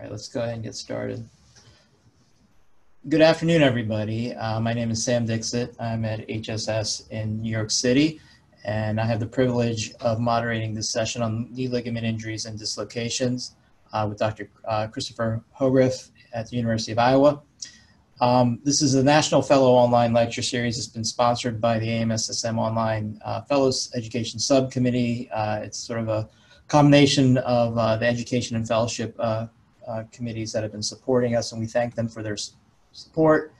All right, let's go ahead and get started. Good afternoon, everybody. Uh, my name is Sam Dixit. I'm at HSS in New York City, and I have the privilege of moderating this session on knee ligament injuries and dislocations uh, with Dr. Uh, Christopher Hogrefe at the University of Iowa. Um, this is a National Fellow Online Lecture Series. It's been sponsored by the AMSSM Online uh, Fellows Education Subcommittee. Uh, it's sort of a combination of uh, the education and fellowship uh, uh, committees that have been supporting us, and we thank them for their support.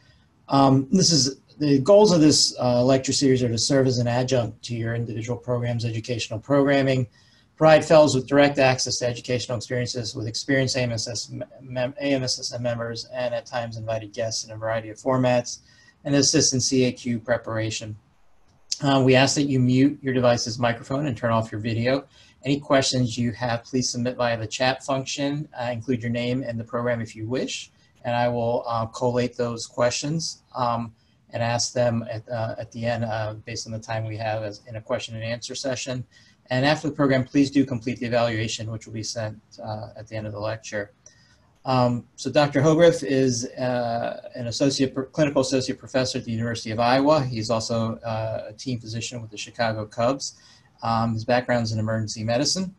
Um, this is the goals of this uh, lecture series are to serve as an adjunct to your individual program's educational programming, provide fellows with direct access to educational experiences with experienced AMSS mem AMSSM members, and at times invited guests in a variety of formats, and assist in CAQ preparation. Uh, we ask that you mute your device's microphone and turn off your video. Any questions you have, please submit via the chat function. Uh, include your name and the program if you wish, and I will uh, collate those questions um, and ask them at, uh, at the end uh, based on the time we have as in a question and answer session. And after the program, please do complete the evaluation, which will be sent uh, at the end of the lecture. Um, so Dr. Hogrefe is uh, an associate clinical associate professor at the University of Iowa. He's also a team physician with the Chicago Cubs. Um, his background is in emergency medicine,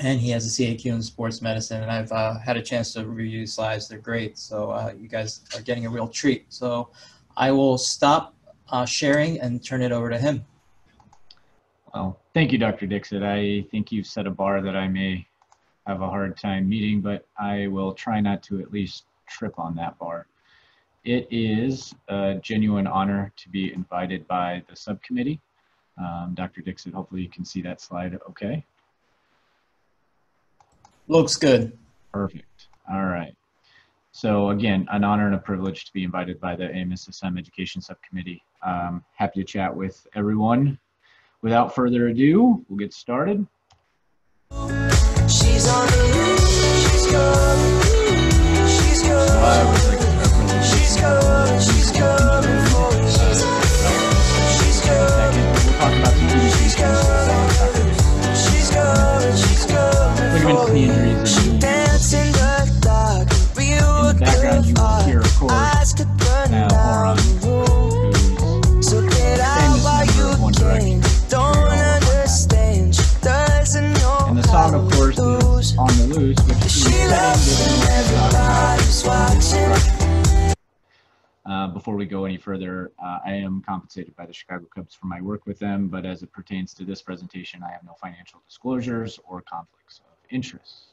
and he has a CAQ in sports medicine. And I've uh, had a chance to review slides; they're great. So uh, you guys are getting a real treat. So I will stop uh, sharing and turn it over to him. Well, thank you, Dr. Dixit. I think you've set a bar that I may have a hard time meeting, but I will try not to at least trip on that bar. It is a genuine honor to be invited by the subcommittee um, Dr. Dixit, hopefully you can see that slide okay. Looks good. Perfect. All right. So again, an honor and a privilege to be invited by the AMSSM Education Subcommittee. Um, happy to chat with everyone. Without further ado, we'll get started. Ligament knee injuries and In the background, you will hear, of course, Niall Horan, who's famous member of One Direction. And the song, of course, is On the Loose, which is given uh, before we go any further, uh, I am compensated by the Chicago Cubs for my work with them, but as it pertains to this presentation, I have no financial disclosures or conflicts interest.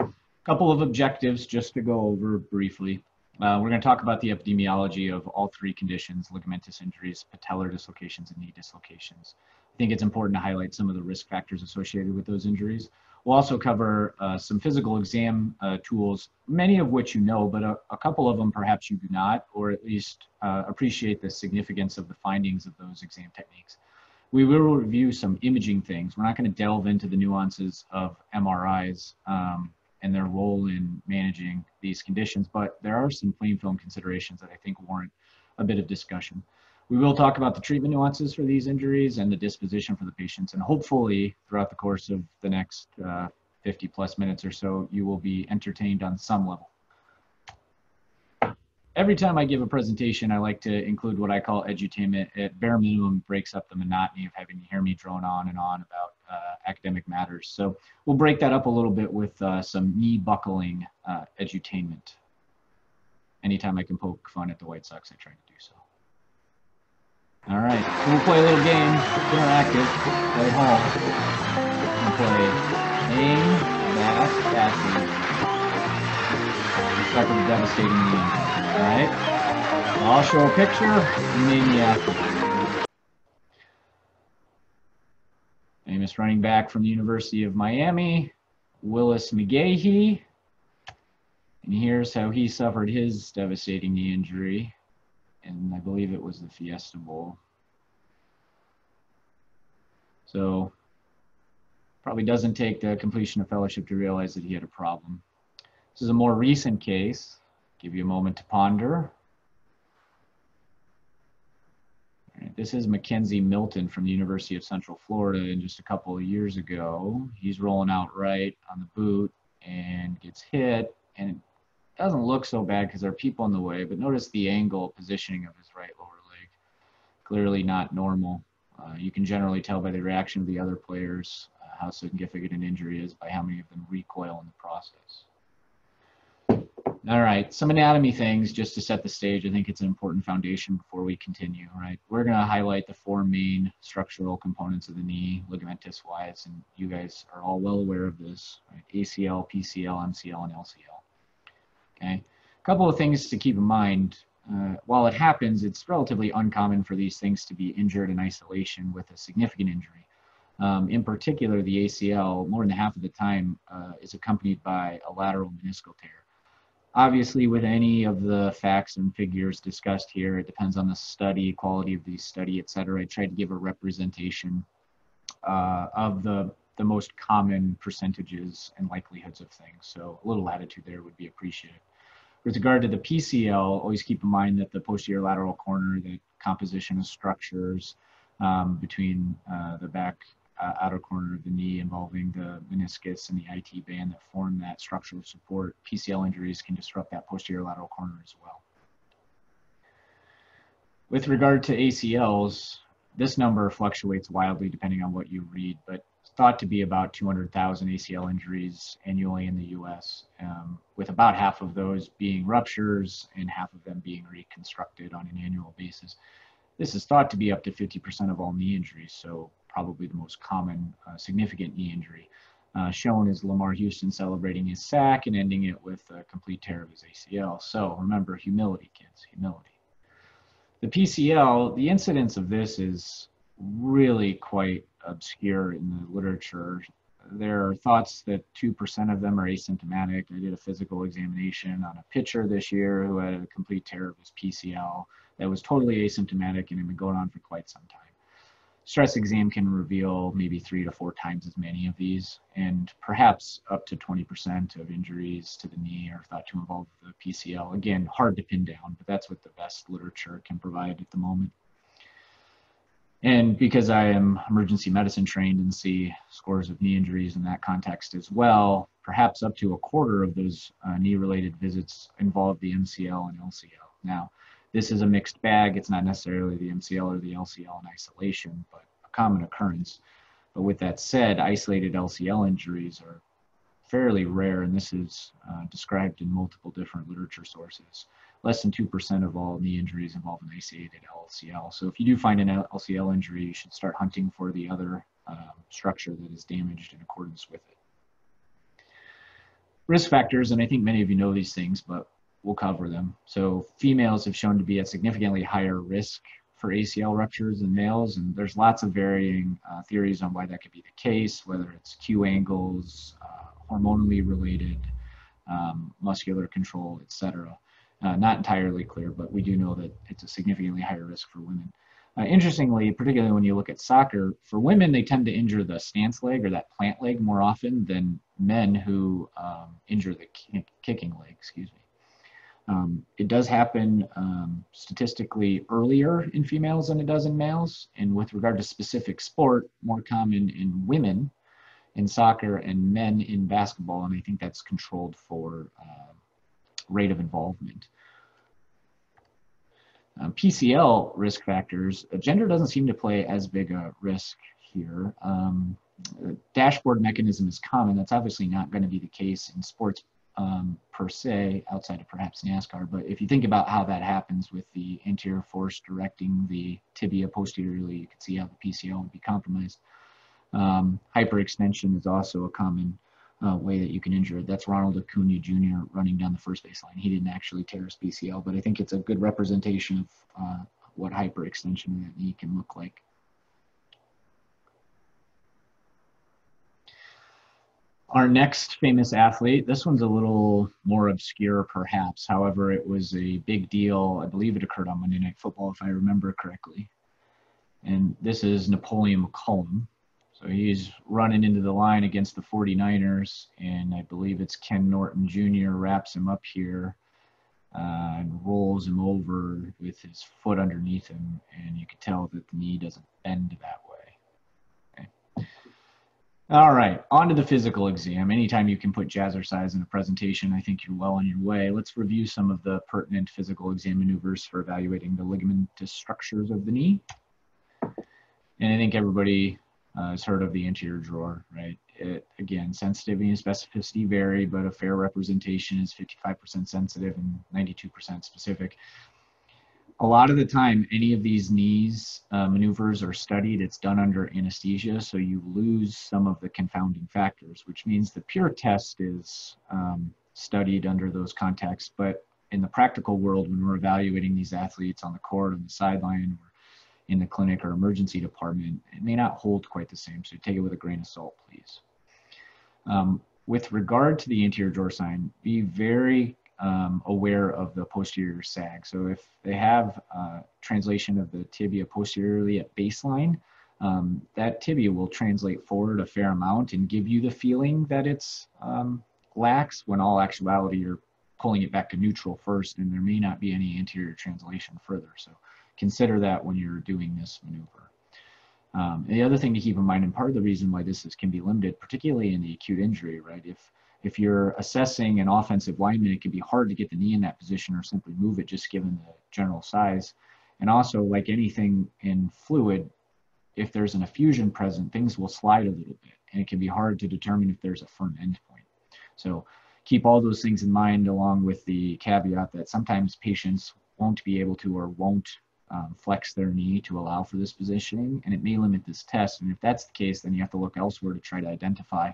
A couple of objectives just to go over briefly. Uh, we're going to talk about the epidemiology of all three conditions, ligamentous injuries, patellar dislocations, and knee dislocations. I think it's important to highlight some of the risk factors associated with those injuries. We'll also cover uh, some physical exam uh, tools, many of which you know, but a, a, couple of them perhaps you do not, or at least uh, appreciate the significance of the findings of those exam techniques. We will review some imaging things. We're not going to delve into the nuances of MRIs um, and their role in managing these conditions, but there are some plain film considerations that I think warrant a bit of discussion. We will talk about the treatment nuances for these injuries and the disposition for the patients. And hopefully throughout the course of the next uh, 50 plus minutes or so, you will be entertained on some level. Every time I give a presentation, I like to include what I call edutainment. At bare minimum, breaks up the monotony of having to hear me drone on and on about uh, academic matters. So we'll break that up a little bit with uh, some knee buckling uh, edutainment. Anytime I can poke fun at the White Sox, I try to do so. All right, we'll play a little game, interactive, play home. We'll play name, math, passing. Start with a devastating name. All right, I'll show a picture and. Famous running back from the University of Miami, Willis McGahee. And here's how he suffered his devastating knee injury and I believe it was the Fiesta Bowl. So probably doesn't take the completion of fellowship to realize that he had a problem. This is a more recent case. Give you a moment to ponder. this is McKenzie Milton from the University of Central Florida and just a couple of years ago. He's rolling out right on the boot and gets hit and it doesn't look so bad because there are people in the way, but notice the angle positioning of his right lower leg. Clearly not normal. Uh, you can generally tell by the reaction of the other players uh, how significant an injury is by how many of them recoil in the process. All right, some anatomy things just to set the stage. I think it's an important foundation before we continue, right? We're going to highlight the four main structural components of the knee, ligamentous wise, and you guys are all well aware of this, right? ACL, PCL, MCL, and LCL. Okay, a couple of things to keep in mind. Uh, while it happens, it's relatively uncommon for these things to be injured in isolation with a significant injury. Um, in particular, the ACL, more than half of the time, uh, is accompanied by a lateral meniscal tear obviously with any of the facts and figures discussed here it depends on the study quality of the study et cetera. I tried to give a representation uh, of the the most common percentages and likelihoods of things. So a little latitude there would be appreciated. With regard to the pcl always keep in mind that the posterior lateral corner the composition of structures um, between uh, the back uh, outer corner of the knee involving the meniscus and the IT band that form that structural support. PCL injuries can disrupt that posterior lateral corner as well. With regard to ACLs, this number fluctuates wildly depending on what you read, but thought to be about 200,000 ACL injuries annually in the US, um, with about half of those being ruptures and half of them being reconstructed on an annual basis. This is thought to be up to 50% of all knee injuries, so probably the most common uh, significant knee injury. Uh, shown is Lamarr Houston celebrating his sack and ending it with a complete tear of his ACL. So remember, humility, kids, humility. The PCL, the incidence of this is really quite obscure in the literature. There are thoughts that 2% of them are asymptomatic. I did a physical examination on a pitcher this year who had a complete tear of his PCL that was totally asymptomatic and had been going on for quite some time stress exam can reveal maybe three to four times as many of these, and perhaps up to 20% of injuries to the knee are thought to involve the PCL. Again, hard to pin down, but that's what the best literature can provide at the moment. And because I am emergency medicine trained and see scores of knee injuries in that context as well, perhaps up to a quarter of those uh, knee related visits involve the MCL and LCL. Now, this is a mixed bag. It's not necessarily the MCL or the LCL in isolation, but a common occurrence. But with that said, isolated LCL injuries are fairly rare, and this is uh, described in multiple different literature sources. Less than 2% of all knee injuries involve an isolated LCL. So if you do find an LCL injury, you should start hunting for the other um, structure that is damaged in accordance with it. Risk factors, and I think many of you know these things, but we'll cover them. So females have shown to be at significantly higher risk for ACL ruptures than males, and there's lots of varying uh, theories on why that could be the case, whether it's Q angles, uh, hormonally related, um, muscular control, etc. Uh, not entirely clear, but we do know that it's a significantly higher risk for women. Uh, interestingly, particularly when you look at soccer, for women, they tend to injure the stance leg or that plant leg more often than men who um, injure the kicking leg, excuse me. Um, it does happen um, statistically earlier in females than it does in males. And with regard to specific sport, more common in women in soccer and men in basketball. And I think that's controlled for uh, rate of involvement. Um, PCL risk factors, uh, gender doesn't seem to play as big a risk here. Um, dashboard mechanism is common. That's obviously not going to be the case in sports um, per se, outside of perhaps NASCAR. But if you think about how that happens with the anterior force directing the tibia posteriorly, you can see how the PCL would be compromised. Um, hyperextension is also a common uh, way that you can injure it. That's Ronald Acuna Jr. running down the first baseline. He didn't actually tear his PCL, but I think it's a good representation of uh, what hyperextension in that knee can look like. Our next famous athlete, this one's a little more obscure perhaps. However, it was a big deal. I believe it occurred on Monday Night Football, if I remember correctly. And this is Napoleon McCallum. So he's running into the line against the 49ers, and I believe it's Ken Norton Jr. wraps him up here uh, and rolls him over with his foot underneath him, and you can tell that the knee doesn't bend that. All right, on to the physical exam. Anytime you can put jazzercise in a presentation, I think you're well on your way. Let's review some of the pertinent physical exam maneuvers for evaluating the ligamentous structures of the knee. And I think everybody uh, has heard of the anterior drawer, right? It, again, sensitivity and specificity vary, but a fair representation is 55% sensitive and 92% specific a lot of the time, any of these knees uh, maneuvers are studied. It's done under anesthesia, so you lose some of the confounding factors, which means the pure test is um, studied under those contexts. But in the practical world, when we're evaluating these athletes on the court, on the sideline, or in the clinic or emergency department, it may not hold quite the same. So take it with a grain of salt, please. Um, with regard to the anterior drawer sign, be very um, aware of the posterior sag. So if they have uh, translation of the tibia posteriorly at baseline, um, that tibia will translate forward a fair amount and give you the feeling that it's um, lax when all actuality you're pulling it back to neutral first and there may not be any anterior translation further. So consider that when you're doing this maneuver. Um, the other thing to keep in mind, and part of the reason why this is, can be limited, particularly in the acute injury, right? If if you're assessing an offensive lineman, it can be hard to get the knee in that position or simply move it just given the general size. And also, like anything in fluid, if there's an effusion present, things will slide a little bit, and it can be hard to determine if there's a firm endpoint. So keep all those things in mind, along with the caveat that sometimes patients won't be able to or won't um, flex their knee to allow for this positioning, and it may limit this test. And if that's the case, then you have to look elsewhere to try to identify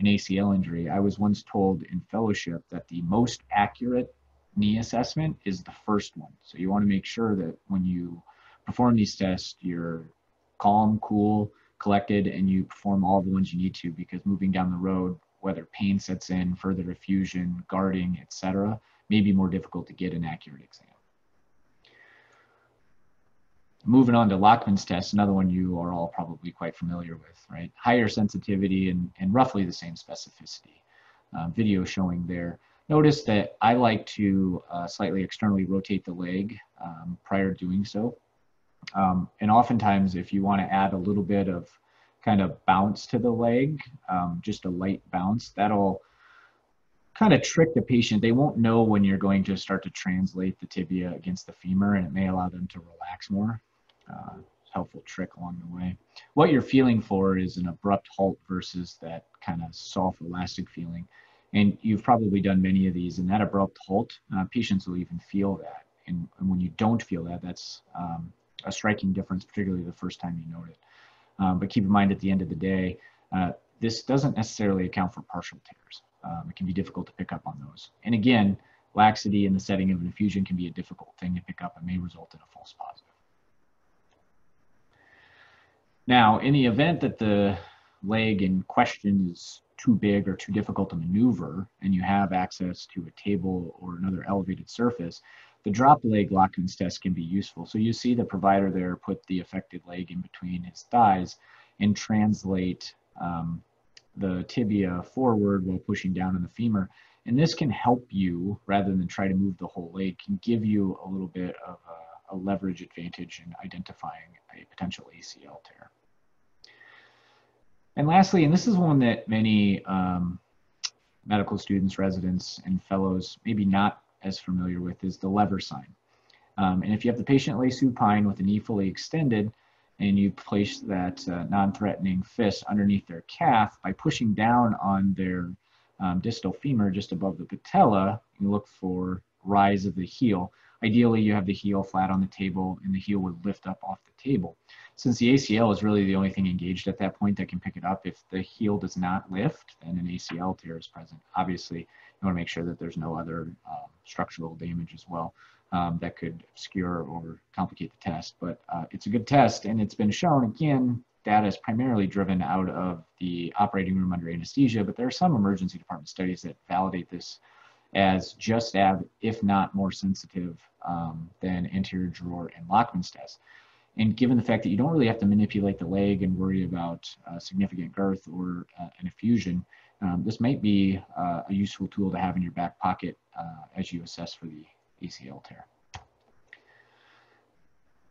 an ACL injury. I was once told in fellowship that the most accurate knee assessment is the first one. So you want to make sure that when you perform these tests, you're calm, cool, collected, and you perform all the ones you need to because moving down the road, whether pain sets in, further effusion, guarding, etc., may be more difficult to get an accurate exam. Moving on to Lachman's test, another one you are all probably quite familiar with, right? Higher sensitivity and, and roughly the same specificity. Uh, video showing there. Notice that I like to uh, slightly externally rotate the leg um, prior to doing so. Um, and oftentimes, if you want to add a little bit of kind of bounce to the leg, um, just a light bounce, that'll kind of trick the patient. They won't know when you're going to start to translate the tibia against the femur, and it may allow them to relax more uh, helpful trick along the way. What you're feeling for is an abrupt halt versus that kind of soft elastic feeling. And you've probably done many of these, and that abrupt halt, uh, patients will even feel that. And, and, when you don't feel that, that's um, a striking difference, particularly the first time you note it. Um, but keep in mind at the end of the day, uh, this doesn't necessarily account for partial tears. Um, it can be difficult to pick up on those. And again, laxity in the setting of an effusion can be a difficult thing to pick up and may result in a false positive. Now, in the event that the leg in question is too big or too difficult to maneuver, and you have access to a table or another elevated surface, the drop leg Lachman's test can be useful. So you see the provider there put the affected leg in between his thighs and translate um, the tibia forward while pushing down on the femur. And this can help you, rather than try to move the whole leg, can give you a little bit of a, a leverage advantage in identifying a potential ACL tear. And lastly, and this is one that many um, medical students, residents, and fellows maybe not as familiar with, is the lever sign. Um, and if you have the patient lay supine with the knee fully extended, and you place that uh, non-threatening fist underneath their calf by pushing down on their um, distal femur just above the patella, you look for rise of the heel. Ideally, you have the heel flat on the table and the heel would lift up off the table. Since the ACL is really the only thing engaged at that point that can pick it up, if the heel does not lift, then an ACL tear is present. Obviously, you want to make sure that there's no other um, structural damage as well um, that could obscure or complicate the test. But uh, it's a good test, and it's been shown, again, data is primarily driven out of the operating room under anesthesia, but there are some emergency department studies that validate this as just as, if not more sensitive um, than anterior drawer and Lachman's test. And given the fact that you don't really have to manipulate the leg and worry about uh, significant girth or uh, an effusion, um, this might be uh, a useful tool to have in your back pocket uh, as you assess for the ACL tear.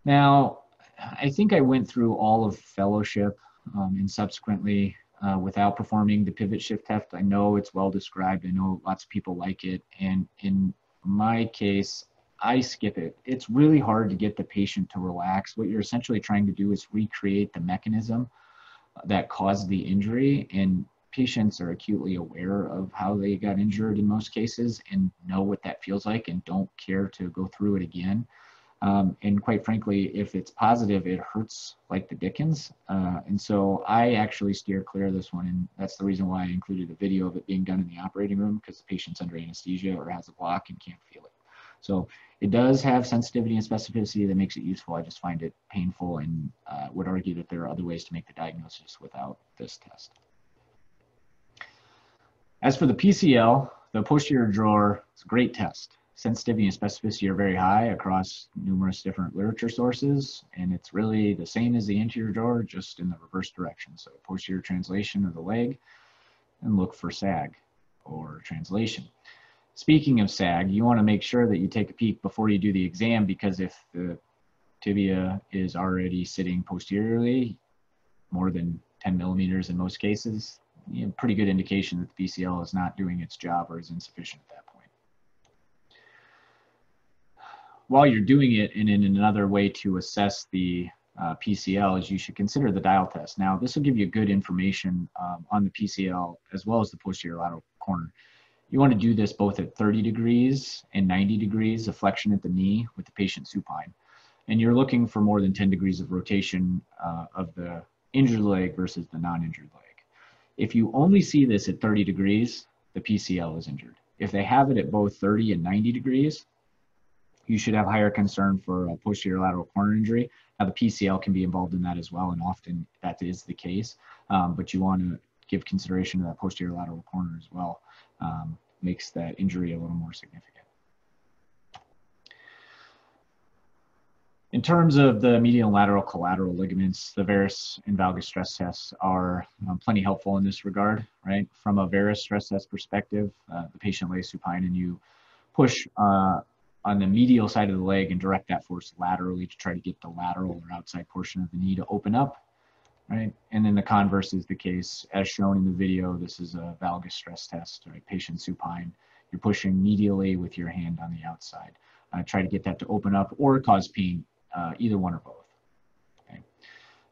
Now, I think I went through all of fellowship um, and subsequently uh, without performing the pivot shift test. I know it's well described. I know lots of people like it. And in my case, I skip it. It's really hard to get the patient to relax. What you're essentially trying to do is recreate the mechanism that caused the injury. And patients are acutely aware of how they got injured in most cases and know what that feels like and don't care to go through it again. Um, and quite frankly, if it's positive, it hurts like the Dickens. Uh, and so I actually steer clear of this one. And that's the reason why I included a video of it being done in the operating room because the patient's under anesthesia or has a block and can't feel it. So it does have sensitivity and specificity that makes it useful. I just find it painful and uh, would argue that there are other ways to make the diagnosis without this test. As for the PCL, the posterior drawer is a great test sensitivity and specificity are very high across numerous different literature sources, and it's really the same as the anterior drawer, just in the reverse direction. So posterior translation of the leg, and look for sag or translation. Speaking of sag, you want to make sure that you take a peek before you do the exam because if the tibia is already sitting posteriorly, more than 10 millimeters in most cases, you know, pretty good indication that the PCL is not doing its job or is insufficient at that point while you're doing it, and in another way to assess the uh, PCL is you should consider the dial test. Now, this will give you good information um, on the PCL as well as the posterior lateral corner. You want to do this both at 30 degrees and 90 degrees of flexion at the knee with the patient supine. And you're looking for more than 10 degrees of rotation uh, of the injured leg versus the non-injured leg. If you only see this at 30 degrees, the PCL is injured. If they have it at both 30 and 90 degrees, you should have higher concern for a posterior lateral corner injury. Now, the PCL can be involved in that as well, and often that is the case. Um, but you want to give consideration to that posterior lateral corner as well. Um, makes that injury a little more significant. In terms of the medial and lateral collateral ligaments, the varus and valgus stress tests are um, plenty helpful in this regard, right? From a varus stress test perspective, uh, the patient lays supine and you push uh, on the medial side of the leg and direct that force laterally to try to get the lateral or outside portion of the knee to open up, right? And then the converse is the case. As shown in the video, this is a valgus stress test, right? Patient supine. You're pushing medially with your hand on the outside. Uh, try to get that to open up or cause pain, uh, either one or both. Okay.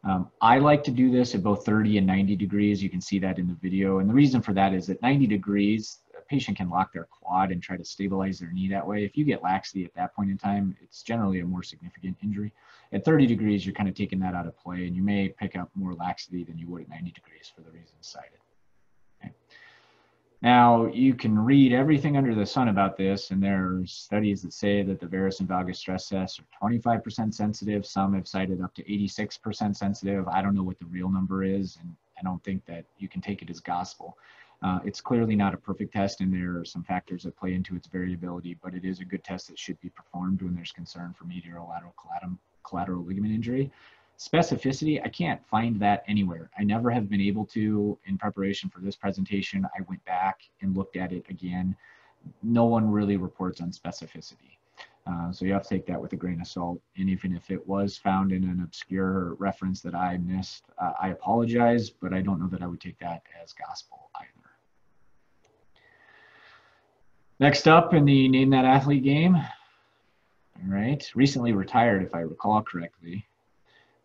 Um, I like to do this at both 30 and 90 degrees. You can see that in the video. And the reason for that is at 90 degrees, patient can lock their quad and try to stabilize their knee that way. If you get laxity at that point in time, it's generally a more significant injury. At 30 degrees, you're kind of taking that out of play, and you may pick up more laxity than you would at 90 degrees for the reasons cited. Okay. Now, you can read everything under the sun about this, and there are studies that say that the varus and valgus stress tests are 25% sensitive. Some have cited up to 86% sensitive. I don't know what the real number is, and I don't think that you can take it as gospel. Uh, it's clearly not a perfect test, and there are some factors that play into its variability, but it is a good test that should be performed when there's concern for medial lateral collateral ligament injury. Specificity, I can't find that anywhere. I never have been able to in preparation for this presentation. I went back and looked at it again. No one really reports on specificity. Uh, so you have to take that with a grain of salt. And even if it was found in an obscure reference that I missed, uh, I apologize, but I don't know that I would take that as gospel either. Next up in the Name That Athlete game, all right, recently retired, if I recall correctly.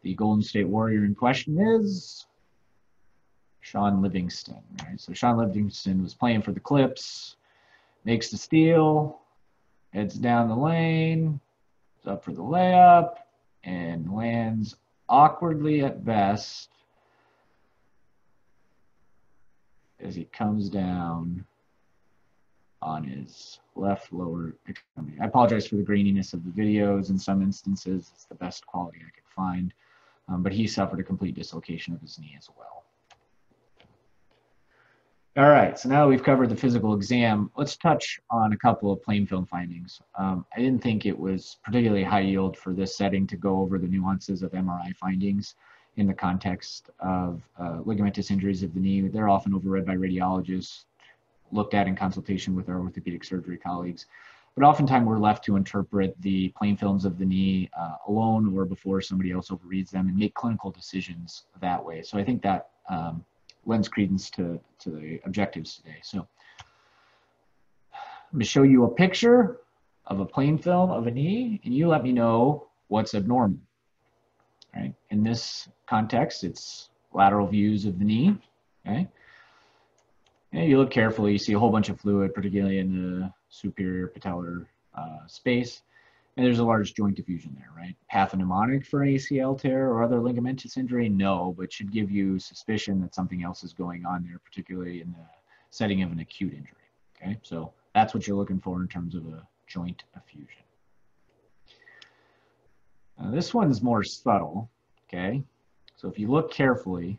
The Golden State Warrior in question is Shaun Livingston, right? So Shaun Livingston was playing for the Clips, makes the steal, heads down the lane, is up for the layup, and lands awkwardly at best as he comes down on his left lower extremity. I apologize for the graininess of the videos. In some instances, it's the best quality I could find, um, but he suffered a complete dislocation of his knee as well. All right, so now we've covered the physical exam. Let's touch on a couple of plain film findings. Um, I didn't think it was particularly high yield for this setting to go over the nuances of MRI findings in the context of uh, ligamentous injuries of the knee. They're often overread by radiologists looked at in consultation with our orthopedic surgery colleagues. But oftentimes we're left to interpret the plain films of the knee uh, alone or before somebody else overreads them and make clinical decisions that way. So I think that um, lends credence to, to the objectives today. So I'm gonna show you a picture of a plain film of a knee and you let me know what's abnormal. Right? In this context, it's lateral views of the knee. Okay. And you look carefully, you see a whole bunch of fluid, particularly in the superior patellar uh, space. And there's a large joint effusion there, right? Pathognomonic for an ACL tear or other ligamentous injury? No, but should give you suspicion that something else is going on there, particularly in the setting of an acute injury. Okay, so that's what you're looking for in terms of a joint effusion. Now, this one's more subtle, okay? So if you look carefully,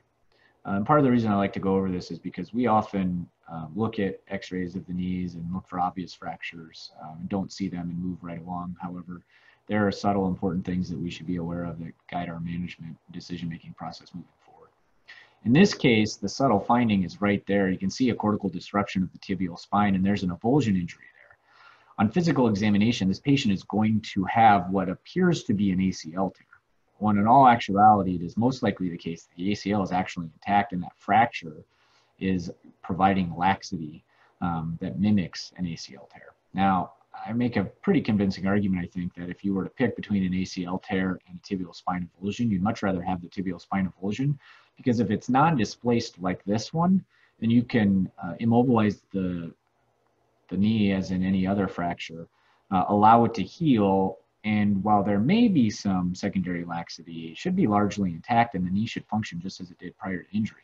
um, part of the reason I like to go over this is because we often um, look at x-rays of the knees and look for obvious fractures um, and don't see them and move right along. However, there are subtle important things that we should be aware of that guide our management decision-making process moving forward. In this case, the subtle finding is right there. You can see a cortical disruption of the tibial spine and there's an avulsion injury there. On physical examination, this patient is going to have what appears to be an ACL tear when in all actuality, it is most likely the case that the ACL is actually intact and that fracture is providing laxity um, that mimics an ACL tear. Now, I make a pretty convincing argument, I think, that if you were to pick between an ACL tear and a tibial spine avulsion, you'd much rather have the tibial spine avulsion because if it's non-displaced like this one, then you can uh, immobilize the, the knee as in any other fracture, uh, allow it to heal and while there may be some secondary laxity, it should be largely intact and the knee should function just as it did prior to injury.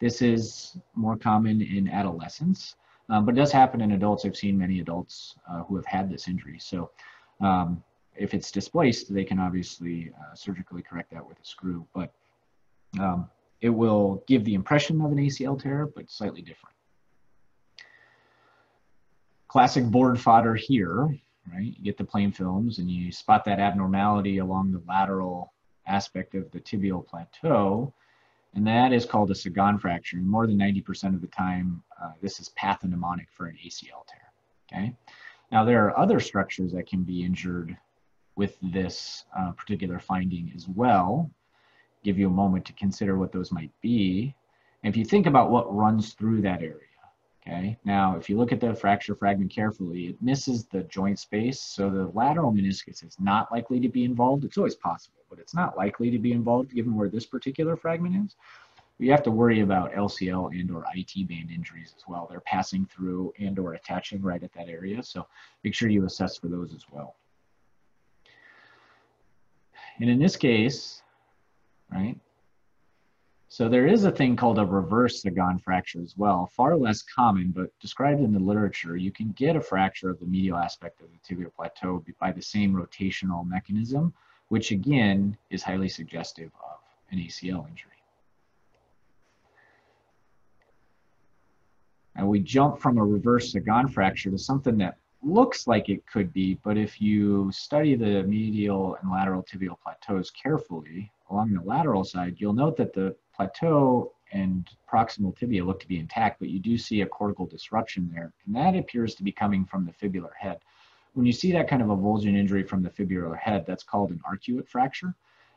This is more common in adolescents, um, but it does happen in adults. I've seen many adults uh, who have had this injury. So um, if it's displaced, they can obviously uh, surgically correct that with a screw, but um, it will give the impression of an ACL tear, but slightly different. Classic board fodder here right? You get the plain films and you spot that abnormality along the lateral aspect of the tibial plateau, and that is called a Segond fracture. And more than 90% of the time, uh, this is pathognomonic for an ACL tear, okay? Now, there are other structures that can be injured with this uh, particular finding as well. Give you a moment to consider what those might be. And if you think about what runs through that area, Okay, now if you look at the fracture fragment carefully, it misses the joint space, so the lateral meniscus is not likely to be involved. It's always possible, but it's not likely to be involved given where this particular fragment is. You have to worry about LCL and or IT band injuries as well. They're passing through and or attaching right at that area, so make sure you assess for those as well. And in this case, right, so there is a thing called a reverse Segond fracture as well, far less common, but described in the literature. You can get a fracture of the medial aspect of the tibial plateau by the same rotational mechanism, which again is highly suggestive of an ACL injury. And we jump from a reverse Segond fracture to something that looks like it could be, but if you study the medial and lateral tibial plateaus carefully along the lateral side, you'll note that the plateau and proximal tibia look to be intact, but you do see a cortical disruption there, and that appears to be coming from the fibular head. When you see that kind of avulsion injury from the fibular head, that's called an arcuate fracture,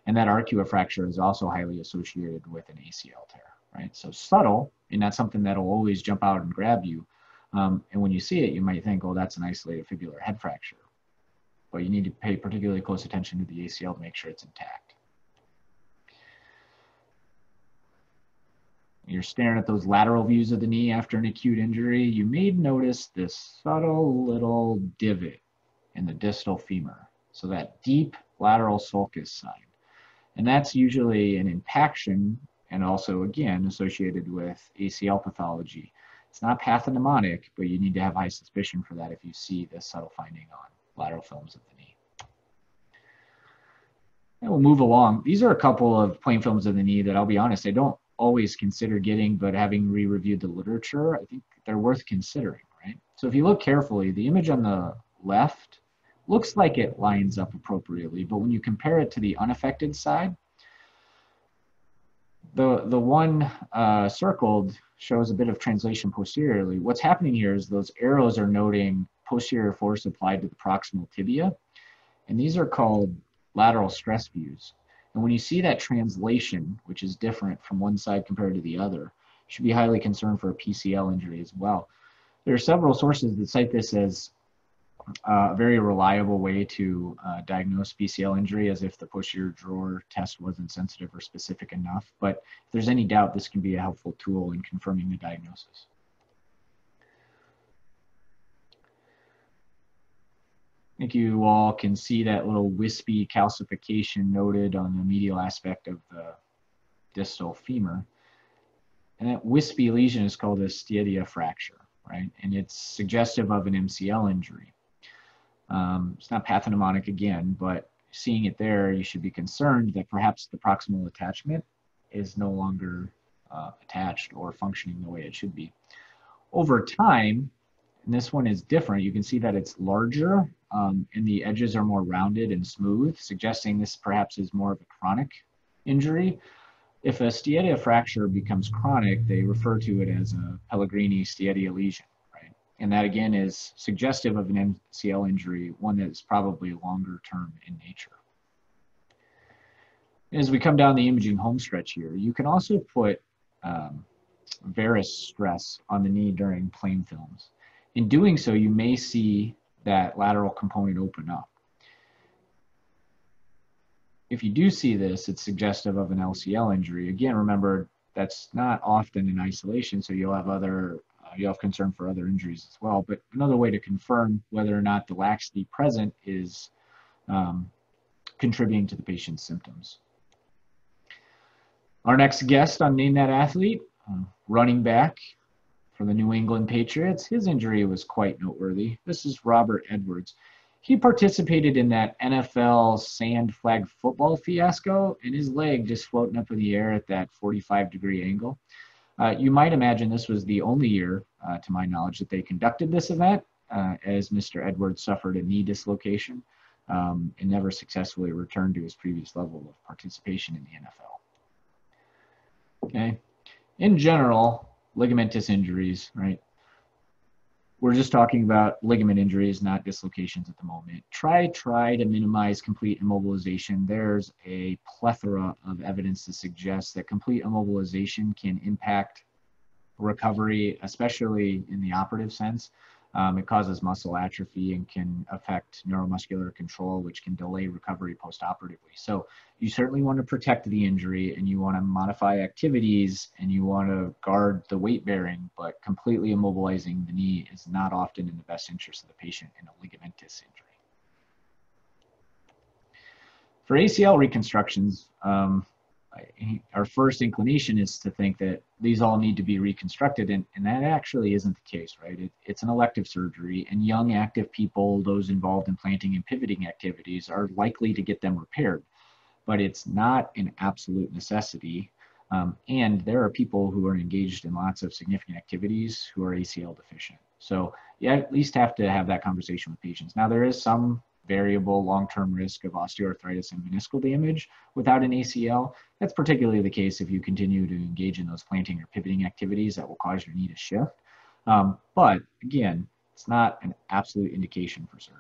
and that arcuate fracture is also highly associated with an ACL tear, right? So subtle, and not something that'll always jump out and grab you. Um, and when you see it, you might think, oh, that's an isolated fibular head fracture. But you need to pay particularly close attention to the ACL to make sure it's intact. You're staring at those lateral views of the knee after an acute injury, you may notice this subtle little divot in the distal femur. So that deep lateral sulcus sign. And that's usually an impaction and also, again, associated with ACL pathology. It's not pathognomonic, but you need to have high suspicion for that if you see this subtle finding on lateral films of the knee. And we'll move along. These are a couple of plain films of the knee that I'll be honest, I don't always consider getting, but having re-reviewed the literature, I think they're worth considering, right? So if you look carefully, the image on the left looks like it lines up appropriately, but when you compare it to the unaffected side, the, the one uh, circled shows a bit of translation posteriorly. What's happening here is those arrows are noting posterior force applied to the proximal tibia, and these are called lateral stress views. And when you see that translation, which is different from one side compared to the other, should be highly concerned for a PCL injury as well. There are several sources that cite this as uh, a very reliable way to uh, diagnose PCL injury as if the posterior drawer test wasn't sensitive or specific enough. But if there's any doubt, this can be a helpful tool in confirming the diagnosis. I think you all can see that little wispy calcification noted on the medial aspect of the distal femur. And that wispy lesion is called a Stieda fracture, right? And it's suggestive of an MCL injury. Um, it's not pathognomonic again, but seeing it there, you should be concerned that perhaps the proximal attachment is no longer uh, attached or functioning the way it should be. Over time, and this one is different, you can see that it's larger um, and the edges are more rounded and smooth, suggesting this perhaps is more of a chronic injury. If a Stieda fracture becomes chronic, they refer to it as a Pellegrini Stieda lesion. Right? And that again is suggestive of an MCL injury, one that is probably longer term in nature. As we come down the imaging home stretch here, you can also put um, varus stress on the knee during plain films. In doing so, you may see that lateral component open up. If you do see this, it's suggestive of an LCL injury. Again, remember, that's not often in isolation, so you'll have other you'll have concern for other injuries as well. But another way to confirm whether or not the laxity present is um, contributing to the patient's symptoms. Our next guest on Name That Athlete, uh, running back for the New England Patriots, his injury was quite noteworthy. This is Robert Edwards. He participated in that NFL sand flag football fiasco, and his leg just floating up in the air at that 45 degree angle. Uh, you might imagine this was the only year, uh, to my knowledge, that they conducted this event, uh, as Mr. Edwards suffered a knee dislocation um, and never successfully returned to his previous level of participation in the NFL. Okay. In general, ligamentous injuries, right? we're just talking about ligament injuries, not dislocations at the moment. Try, try to minimize complete immobilization. There's a plethora of evidence to suggest that complete immobilization can impact recovery, especially in the operative sense. Um, it causes muscle atrophy and can affect neuromuscular control, which can delay recovery postoperatively. So you certainly want to protect the injury and you want to modify activities and you want to guard the weight bearing, but completely immobilizing the knee is not often in the best interest of the patient in a ligamentous injury. For ACL reconstructions, um, our first inclination is to think that these all need to be reconstructed, and, and that actually isn't the case, right? It, it's an elective surgery, and young active people, those involved in planting and pivoting activities, are likely to get them repaired. But it's not an absolute necessity. Um, and there are people who are engaged in lots of significant activities who are ACL deficient. So you at least have to have that conversation with patients. Now, there is some variable long-term risk of osteoarthritis and meniscal damage without an ACL. That's particularly the case if you continue to engage in those planting or pivoting activities that will cause your knee to shift. Um, but again, it's not an absolute indication for surgery.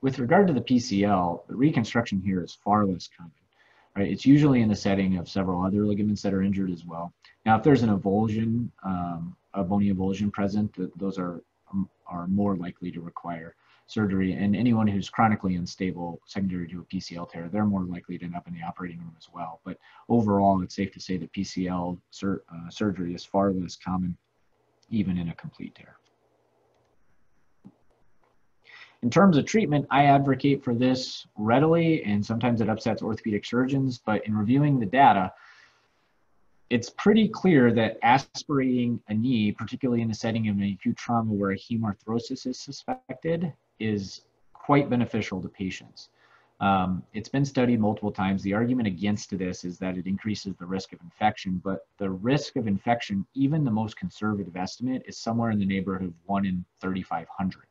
With regard to the PCL, the reconstruction here is far less common. Right? It's usually in the setting of several other ligaments that are injured as well. Now, if there's an avulsion, um, a bony avulsion present, those are, um, are more likely to require surgery. And anyone who's chronically unstable secondary to a PCL tear, they're more likely to end up in the operating room as well. But overall, it's safe to say that PCL sur uh, surgery is far less common, even in a complete tear. In terms of treatment, I advocate for this readily, and sometimes it upsets orthopedic surgeons, but in reviewing the data, it's pretty clear that aspirating a knee, particularly in the setting of an acute trauma where a hemarthrosis is suspected, is quite beneficial to patients. Um, it's been studied multiple times. The argument against this is that it increases the risk of infection, but the risk of infection, even the most conservative estimate, is somewhere in the neighborhood of 1 in 3,500.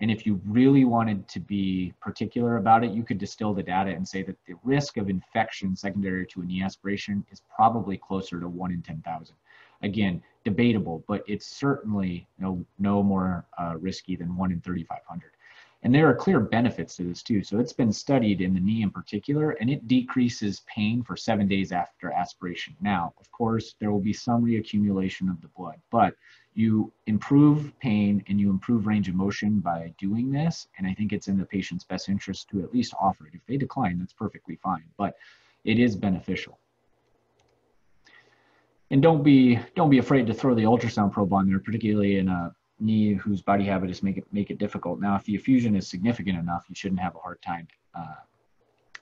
And if you really wanted to be particular about it, you could distill the data and say that the risk of infection secondary to a knee aspiration is probably closer to one in 10,000. Again, debatable, but it's certainly no, no more uh, risky than one in 3,500. And there are clear benefits to this too. So it's been studied in the knee in particular, and it decreases pain for seven days after aspiration. Now, of course, there will be some reaccumulation of the blood, but you improve pain and you improve range of motion by doing this. And I think it's in the patient's best interest to at least offer it. If they decline, that's perfectly fine, but it is beneficial. And don't be don't be afraid to throw the ultrasound probe on there, particularly in a knee whose body habitus make it make it difficult. Now, if the effusion is significant enough, you shouldn't have a hard time uh,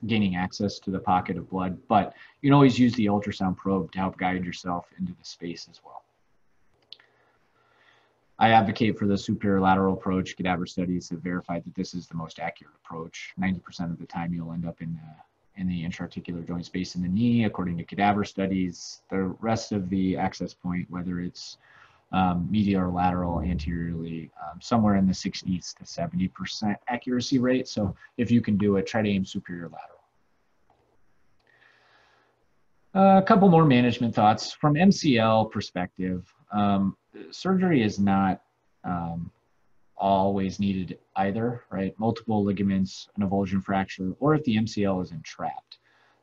gaining access to the pocket of blood. But you can always use the ultrasound probe to help guide yourself into the space as well. I advocate for the superior lateral approach. Cadaver studies have verified that this is the most accurate approach. 90% of the time you'll end up in the, in the intra-articular joint space in the knee, according to cadaver studies. The rest of the access point, whether it's um, medial or lateral anteriorly, um, somewhere in the 60s to 70% accuracy rate. So if you can do it, try to aim superior lateral. Uh, a couple more management thoughts from MCL perspective. Um, surgery is not um, always needed either, right? Multiple ligaments, an avulsion fracture, or if the MCL is entrapped.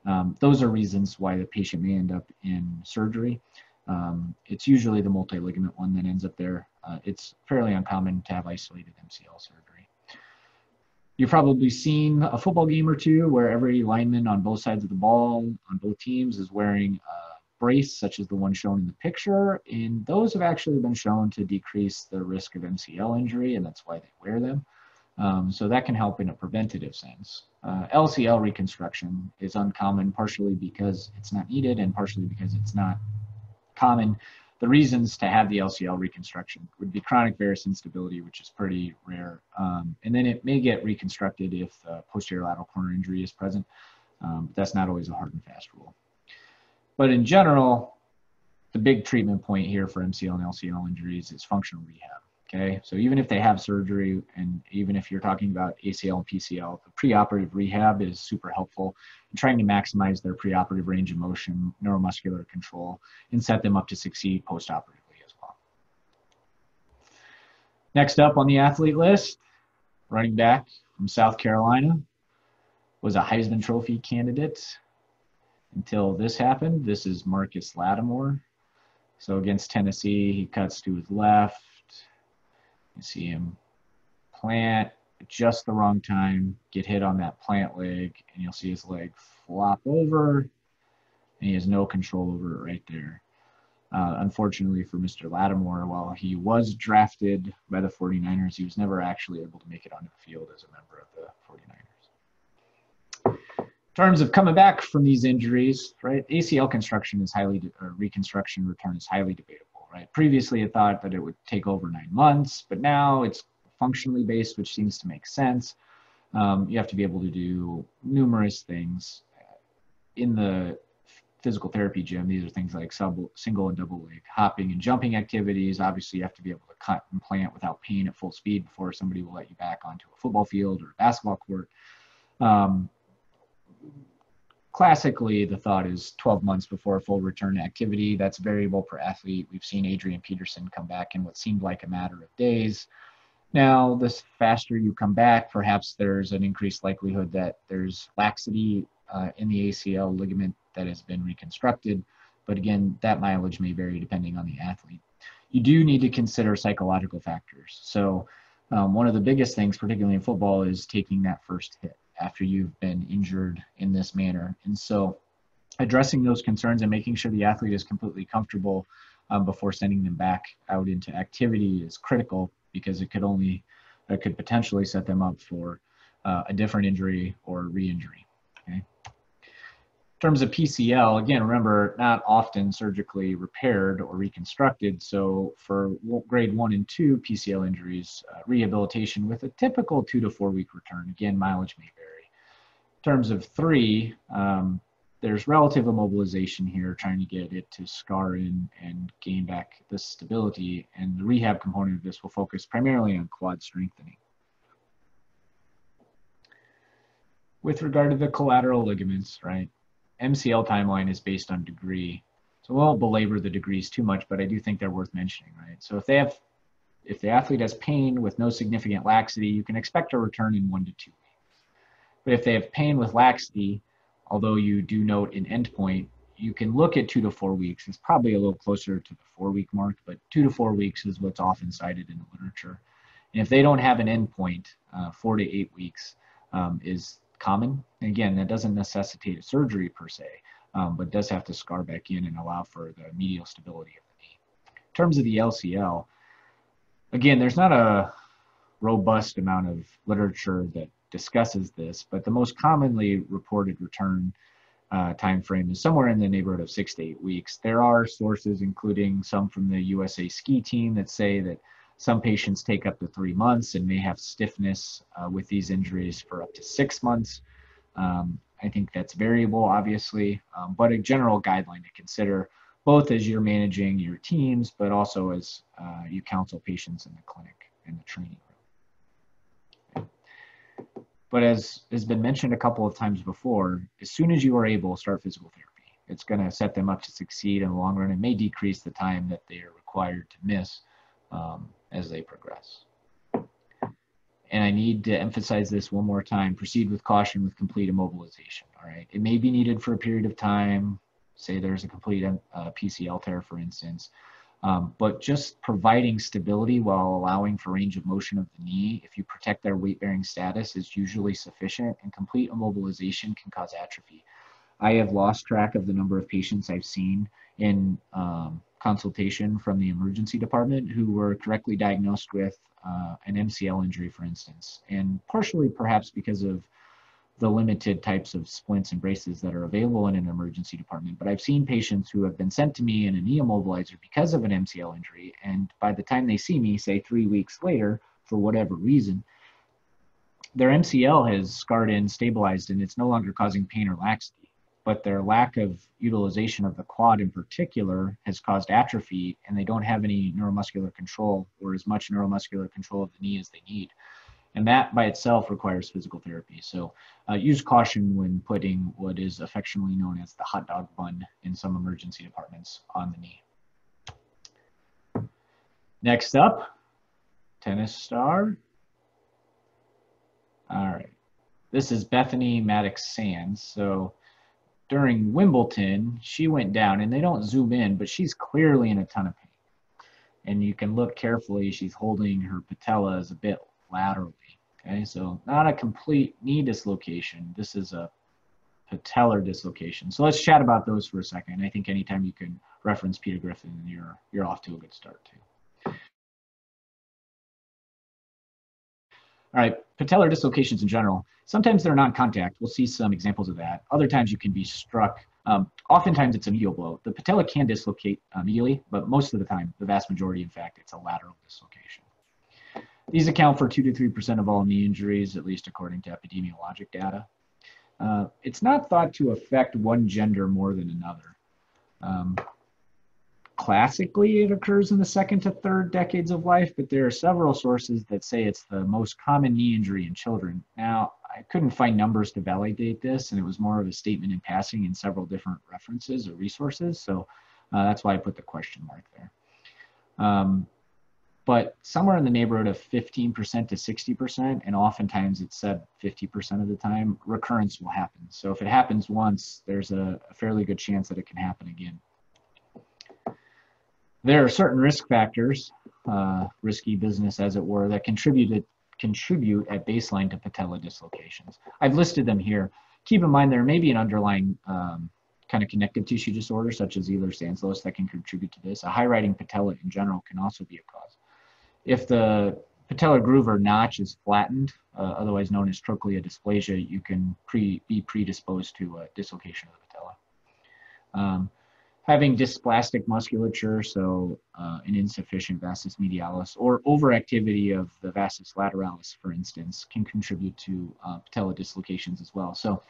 Um, those are reasons why the patient may end up in surgery. Um, it's usually the multi-ligament one that ends up there. Uh, it's fairly uncommon to have isolated MCL surgery. You've probably seen a football game or two where every lineman on both sides of the ball on both teams is wearing a brace, such as the one shown in the picture, and those have actually been shown to decrease the risk of MCL injury, and that's why they wear them. Um, so that can help in a preventative sense. Uh, LCL reconstruction is uncommon, partially because it's not needed and partially because it's not common. The reasons to have the LCL reconstruction would be chronic varus instability, which is pretty rare. Um, and then it may get reconstructed if uh, posterior lateral corner injury is present. Um, but that's not always a hard and fast rule. But in general, the big treatment point here for MCL and LCL injuries is functional rehab. Okay, so even if they have surgery, and even if you're talking about ACL and PCL, the preoperative rehab is super helpful in trying to maximize their preoperative range of motion, neuromuscular control, and set them up to succeed postoperatively as well. Next up on the athlete list, running back from South Carolina, was a Heisman Trophy candidate until this happened. This is Marcus Lattimore. So against Tennessee, he cuts to his left you see him plant just the wrong time, get hit on that plant leg, and you'll see his leg flop over, and he has no control over it right there. Uh, unfortunately for Mr. Lattimore, while he was drafted by the 49ers, he was never actually able to make it onto the field as a member of the 49ers. In terms of coming back from these injuries, right, ACL construction is highly, or reconstruction return is highly debatable right? Previously, I thought that it would take over nine months, but now it's functionally based, which seems to make sense. Um, you have to be able to do numerous things in the physical therapy gym. These are things like sub, single and double leg hopping and jumping activities. Obviously, you have to be able to cut and plant without pain at full speed before somebody will let you back onto a football field or a basketball court. Um, classically, the thought is 12 months before full return to activity. That's variable per athlete. We've seen Adrian Peterson come back in what seemed like a matter of days. Now, the faster you come back, perhaps there's an increased likelihood that there's laxity uh, in the ACL ligament that has been reconstructed. But again, that mileage may vary depending on the athlete. You do need to consider psychological factors. So, um, one of the biggest things, particularly in football, is taking that first hit after you've been injured in this manner. And so addressing those concerns and making sure the athlete is completely comfortable um, before sending them back out into activity is critical because it could only, it could potentially set them up for uh, a different injury or re-injury. Okay. In terms of PCL, again, remember, not often surgically repaired or reconstructed. So for grade one and two PCL injuries, uh, rehabilitation with a typical two to four week return. Again, mileage may vary terms of three, um, there's relative immobilization here, trying to get it to scar in and gain back the stability. And the rehab component of this will focus primarily on quad strengthening. With regard to the collateral ligaments, right, MCL timeline is based on degree. So we won't belabor the degrees too much, but I do think they're worth mentioning, right? So if they have if the athlete has pain with no significant laxity, you can expect a return in one to two. But if they have pain with laxity, although you do note an endpoint, you can look at two to four weeks. It's probably a little closer to the four week mark, but two to four weeks is what's often cited in the literature. And if they don't have an endpoint, uh, four to eight weeks um, is common. And again, that doesn't necessitate a surgery per se, um, but does have to scar back in and allow for the medial stability of the knee. In terms of the LCL, again, there's not a robust amount of literature that discusses this, but the most commonly reported return uh, time frame is somewhere in the neighborhood of six to eight weeks. There are sources, including some from the USA ski team, that say that some patients take up to three months and may have stiffness uh, with these injuries for up to six months. Um, I think that's variable, obviously, um, but a general guideline to consider both as you're managing your teams, but also as uh, you counsel patients in the clinic and the training. But as has been mentioned a couple of times before, as soon as you are able, start physical therapy. It's going to set them up to succeed in the long run. It may decrease the time that they are required to miss um, as they progress. And I need to emphasize this one more time. Proceed with caution with complete immobilization. All right. It may be needed for a period of time. Say there's a complete uh, PCL tear, for instance. Um, but just providing stability while allowing for range of motion of the knee, if you protect their weight bearing status, is usually sufficient, and complete immobilization can cause atrophy. I have lost track of the number of patients I've seen in um, consultation from the emergency department who were correctly diagnosed with uh, an MCL injury, for instance, and partially perhaps because of the limited types of splints and braces that are available in an emergency department. But I've seen patients who have been sent to me in a knee immobilizer because of an MCL injury, and by the time they see me, say three weeks later, for whatever reason, their MCL has scarred in, stabilized, and it's no longer causing pain or laxity but their lack of utilization of the quad in particular has caused atrophy and they don't have any neuromuscular control or as much neuromuscular control of the knee as they need. And that by itself requires physical therapy. So uh, use caution when putting what is affectionately known as the hot dog bun in some emergency departments on the knee. Next up, tennis star. All right. This is Bethanie Mattek-Sands. So during Wimbledon, she went down, and they don't zoom in, but she's clearly in a ton of pain. And you can look carefully, she's holding her patellas a bit laterally. Okay, so not a complete knee dislocation. This is a patellar dislocation. So let's chat about those for a second. I think anytime you can reference Peter Griffin, you're you're off to a good start too. All right, patellar dislocations in general, sometimes they're non-contact. We'll see some examples of that. Other times you can be struck. Um, oftentimes it's a medial blow. The patella can dislocate uh, medially, but most of the time, the vast majority, in fact, it's a lateral dislocation. These account for 2 to 3% of all knee injuries, at least according to epidemiologic data. Uh, it's not thought to affect one gender more than another. Um, classically it occurs in the second to third decades of life, but there are several sources that say it's the most common knee injury in children. Now, I couldn't find numbers to validate this, and it was more of a statement in passing in several different references or resources, so uh, that's why I put the question mark there. Um, but somewhere in the neighborhood of 15% to 60%, and oftentimes it's said 50% of the time, recurrence will happen. So if it happens once, there's a, fairly good chance that it can happen again. There are certain risk factors, uh, risky business as it were, that contributed contribute at baseline to patella dislocations. I've listed them here. Keep in mind there may be an underlying um, kind of connective tissue disorder such as Ehlers-Danlos that can contribute to this. A high riding patella in general can also be a cause. If the patellar groove or notch is flattened, uh, otherwise known as trochlear dysplasia, you can pre be predisposed to a dislocation of the patella. Um, having dysplastic musculature, so uh, an insufficient vastus medialis, or overactivity of the vastus lateralis, for instance, can contribute to uh, patella dislocations as well. So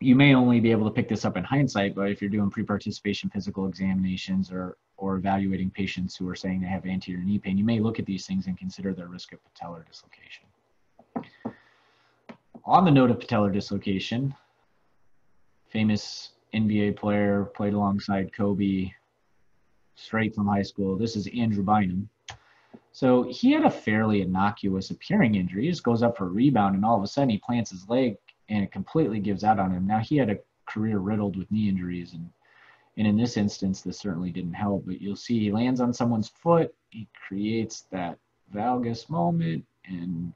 you may only be able to pick this up in hindsight, but if you're doing pre-participation physical examinations or, or evaluating patients who are saying they have anterior knee pain, you may look at these things and consider their risk of patellar dislocation. On the note of patellar dislocation, famous NBA player, played alongside Kobe, straight from high school. This is Andrew Bynum. So he had a fairly innocuous appearing injury. He just goes up for a rebound, and all of a sudden he plants his leg, and it completely gives out on him. Now he had a career riddled with knee injuries, and and in this instance, this certainly didn't help. But you'll see he lands on someone's foot. He creates that valgus moment, and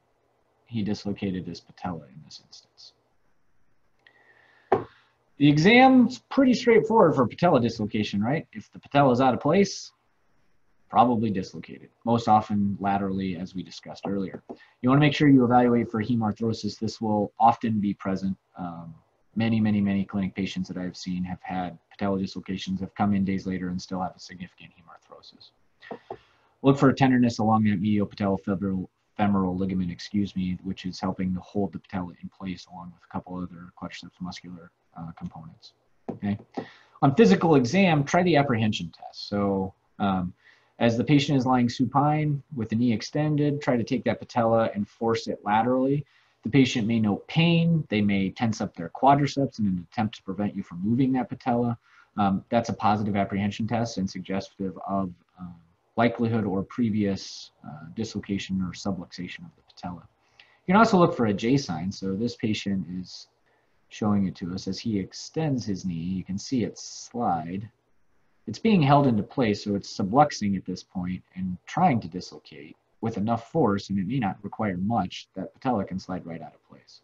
he dislocated his patella in this instance. The exam's pretty straightforward for patella dislocation, right? If the patella is out of place, probably dislocated, most often laterally, as we discussed earlier. You want to make sure you evaluate for hemarthrosis. This will often be present. Um, many, many, many clinic patients that I've seen have had patella dislocations, have come in days later and still have a significant hemarthrosis. Look for tenderness along that medial patellofemoral femoral ligament, excuse me, which is helping to hold the patella in place along with a couple other quadriceps muscular uh, components. Okay. On physical exam, try the apprehension test. So um, as the patient is lying supine with the knee extended, try to take that patella and force it laterally. The patient may note pain. They may tense up their quadriceps in an attempt to prevent you from moving that patella. Um, that's a positive apprehension test and suggestive of um, likelihood or previous uh, dislocation or subluxation of the patella. You can also look for a J sign. So this patient is showing it to us as he extends his knee. You can see it slide. It's being held into place, so it's subluxing at this point and trying to dislocate with enough force, and it may not require much, that patella can slide right out of place.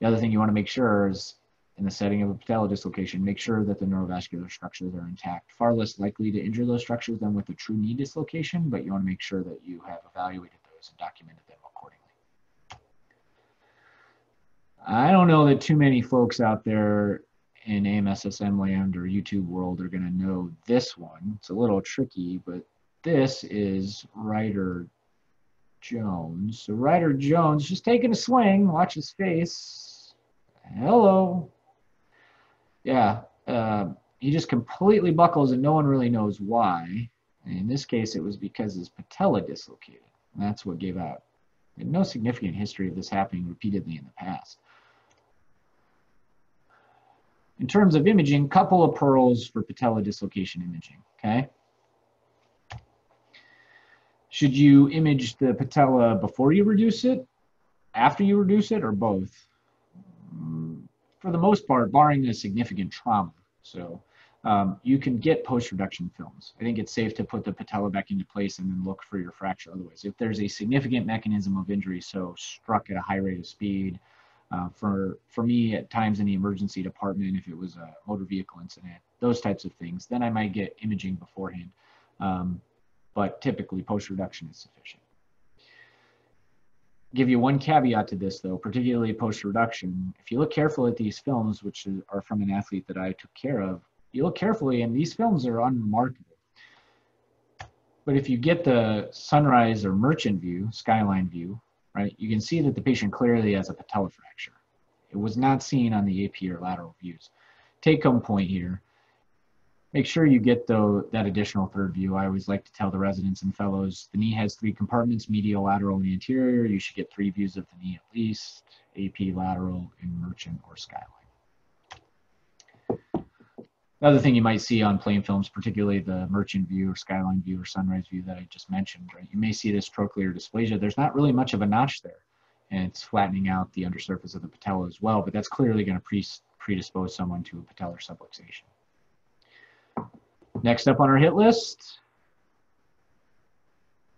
The other thing you want to make sure is in the setting of a patella dislocation, make sure that the neurovascular structures are intact. Far less likely to injure those structures than with a true knee dislocation, but you want to make sure that you have evaluated those and documented them accordingly. I don't know that too many folks out there in AMSSM land or YouTube world are going to know this one. It's a little tricky, but this is Ryder Jones. So Ryder Jones just taking a swing. Watch his face. Hello. Yeah, uh, he just completely buckles and no one really knows why. And in this case, it was because his patella dislocated. And that's what gave out. no significant history of this happening repeatedly in the past. In terms of imaging, couple of pearls for patella dislocation imaging, okay? Should you image the patella before you reduce it, after you reduce it, or both? For the most part, barring a significant trauma. So um, you can get post-reduction films. I think it's safe to put the patella back into place and then look for your fracture otherwise. If there's a significant mechanism of injury, so struck at a high rate of speed, uh, for for me at times in the emergency department if it was a motor vehicle incident those types of things then i might get imaging beforehand um, but typically post reduction is sufficient give you one caveat to this though particularly post reduction if you look carefully at these films which are from an athlete that i took care of you look carefully and these films are unremarkable but if you get the sunrise or merchant view skyline view right, you can see that the patient clearly has a patella fracture. It was not seen on the AP or lateral views. Take home point here, make sure you get though that additional third view. I always like to tell the residents and fellows, the knee has three compartments, medial, lateral, and anterior. You should get three views of the knee at least, AP, lateral, and merchant or skyline. Another thing you might see on plain films, particularly the merchant view or skyline view or sunrise view that I just mentioned, right? You may see this trochlear dysplasia. There's not really much of a notch there, and it's flattening out the undersurface of the patella as well, but that's clearly going to predispose someone to a patellar subluxation. Next up on our hit list,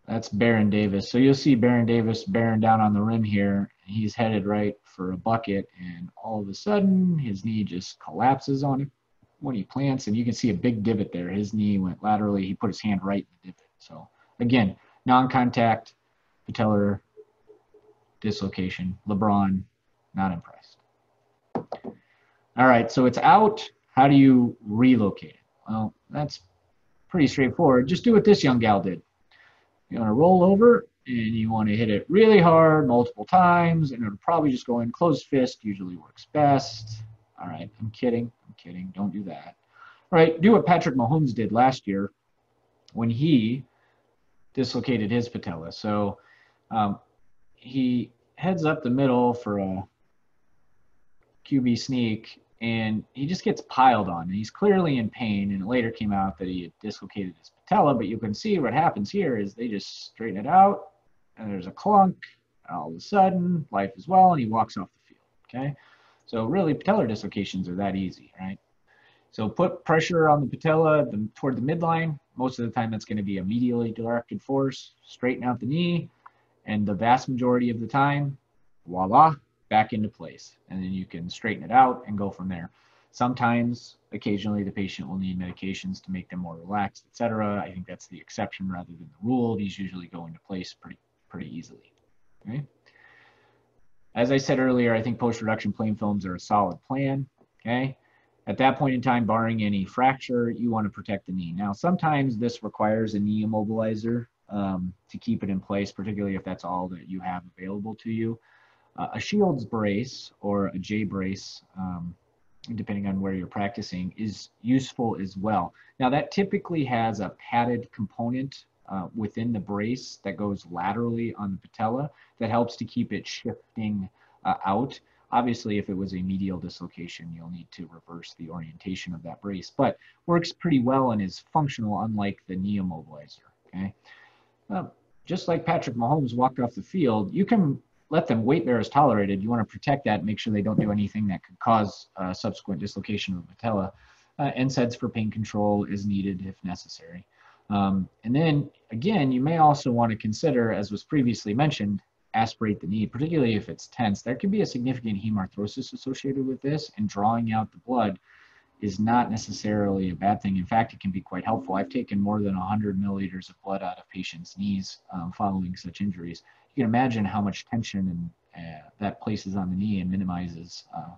that's Baron Davis. So you'll see Baron Davis bearing down on the rim here. He's headed right for a bucket, and all of a sudden, his knee just collapses on him when he plants, and you can see a big divot there. His knee went laterally. He put his hand right in the divot. So again, non-contact patellar dislocation. LeBron, not impressed. All right, so it's out. How do you relocate it? Well, that's pretty straightforward. Just do what this young gal did. You want to roll over and you want to hit it really hard multiple times, and it'll probably just go in closed fist, usually works best. All right, I'm kidding. I'm kidding. Don't do that. All right, do what Patrick Mahomes did last year when he dislocated his patella. So um, he heads up the middle for a QB sneak, and he just gets piled on. And he's clearly in pain. And it later came out that he had dislocated his patella. But you can see what happens here is they just straighten it out, and there's a clunk. All of a sudden, life is well, and he walks off the field. Okay, so really, patellar dislocations are that easy, right? So put pressure on the patella the, toward the midline. Most of the time, that's going to be a medially directed force. Straighten out the knee, and the vast majority of the time, voila, back into place. And then you can straighten it out and go from there. Sometimes, occasionally, the patient will need medications to make them more relaxed, etc. I think that's the exception rather than the rule. These usually go into place pretty pretty easily. Okay. As I said earlier, I think post-reduction plain films are a solid plan. Okay. At that point in time, barring any fracture, you want to protect the knee. Now, sometimes this requires a knee immobilizer um, to keep it in place, particularly if that's all that you have available to you. Uh, a Shields brace or a J brace, um, depending on where you're practicing, is useful as well. Now, that typically has a padded component uh, within the brace that goes laterally on the patella that helps to keep it shifting uh, out. Obviously, if it was a medial dislocation, you'll need to reverse the orientation of that brace, but works pretty well and is functional, unlike the knee immobilizer. Okay, uh, just like Patrick Mahomes walked off the field, you can let them weight bear as tolerated. You want to protect that, make sure they don't do anything that could cause uh, subsequent dislocation of the patella. Uh, NSAIDs for pain control is needed if necessary. Um, and then again, you may also want to consider, as was previously mentioned, aspirate the knee, particularly if it's tense. There can be a significant hemarthrosis associated with this, and drawing out the blood is not necessarily a bad thing. In fact, it can be quite helpful. I've taken more than 100 milliliters of blood out of patients' knees um, following such injuries. Can imagine how much tension and uh, that places on the knee and minimizes uh,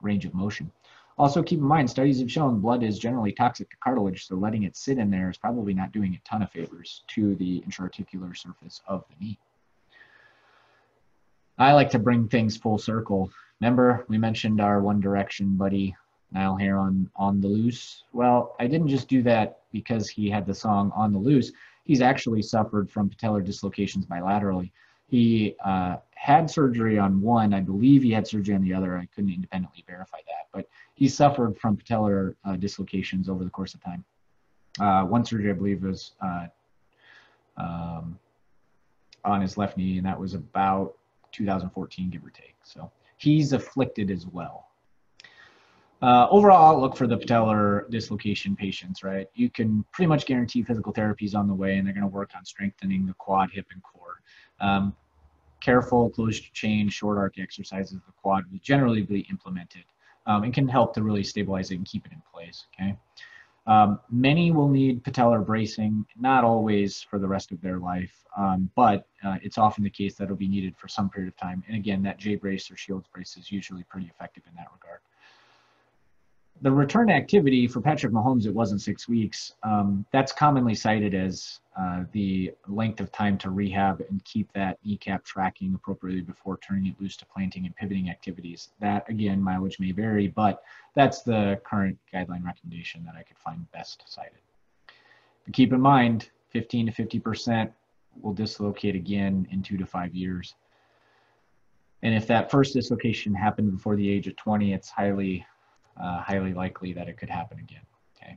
range of motion. Also, keep in mind, studies have shown blood is generally toxic to cartilage, so letting it sit in there is probably not doing a ton of favors to the intraarticular surface of the knee. I like to bring things full circle. Remember, we mentioned our One Direction buddy, Niall Horan On the Loose. Well, I didn't just do that because he had the song On the Loose. He's actually suffered from patellar dislocations bilaterally. He uh, had surgery on one. I believe he had surgery on the other. I couldn't independently verify that, but he suffered from patellar uh, dislocations over the course of time. Uh, one surgery, I believe, was uh, um, on his left knee, and that was about 2014, give or take. So he's afflicted as well. Uh, overall outlook for the patellar dislocation patients, right? You can pretty much guarantee physical therapy is on the way, and they're going to work on strengthening the quad, hip, and core. Um, careful closed chain short arc exercises of the quad will generally be implemented um, and can help to really stabilize it and keep it in place. Okay. Um, many will need patellar bracing, not always for the rest of their life, um, but uh, it's often the case that it'll be needed for some period of time. And again, that J brace or Shields brace is usually pretty effective in that regard the return activity for Patrick Mahomes, it wasn't six weeks. Um, that's commonly cited as uh, the length of time to rehab and keep that kneecap tracking appropriately before turning it loose to planting and pivoting activities. That, again, mileage may vary, but that's the current guideline recommendation that I could find best cited. But keep in mind, 15 to 50% will dislocate again in two to five years. And if that first dislocation happened before the age of 20, it's highly uh, highly likely that it could happen again. Okay.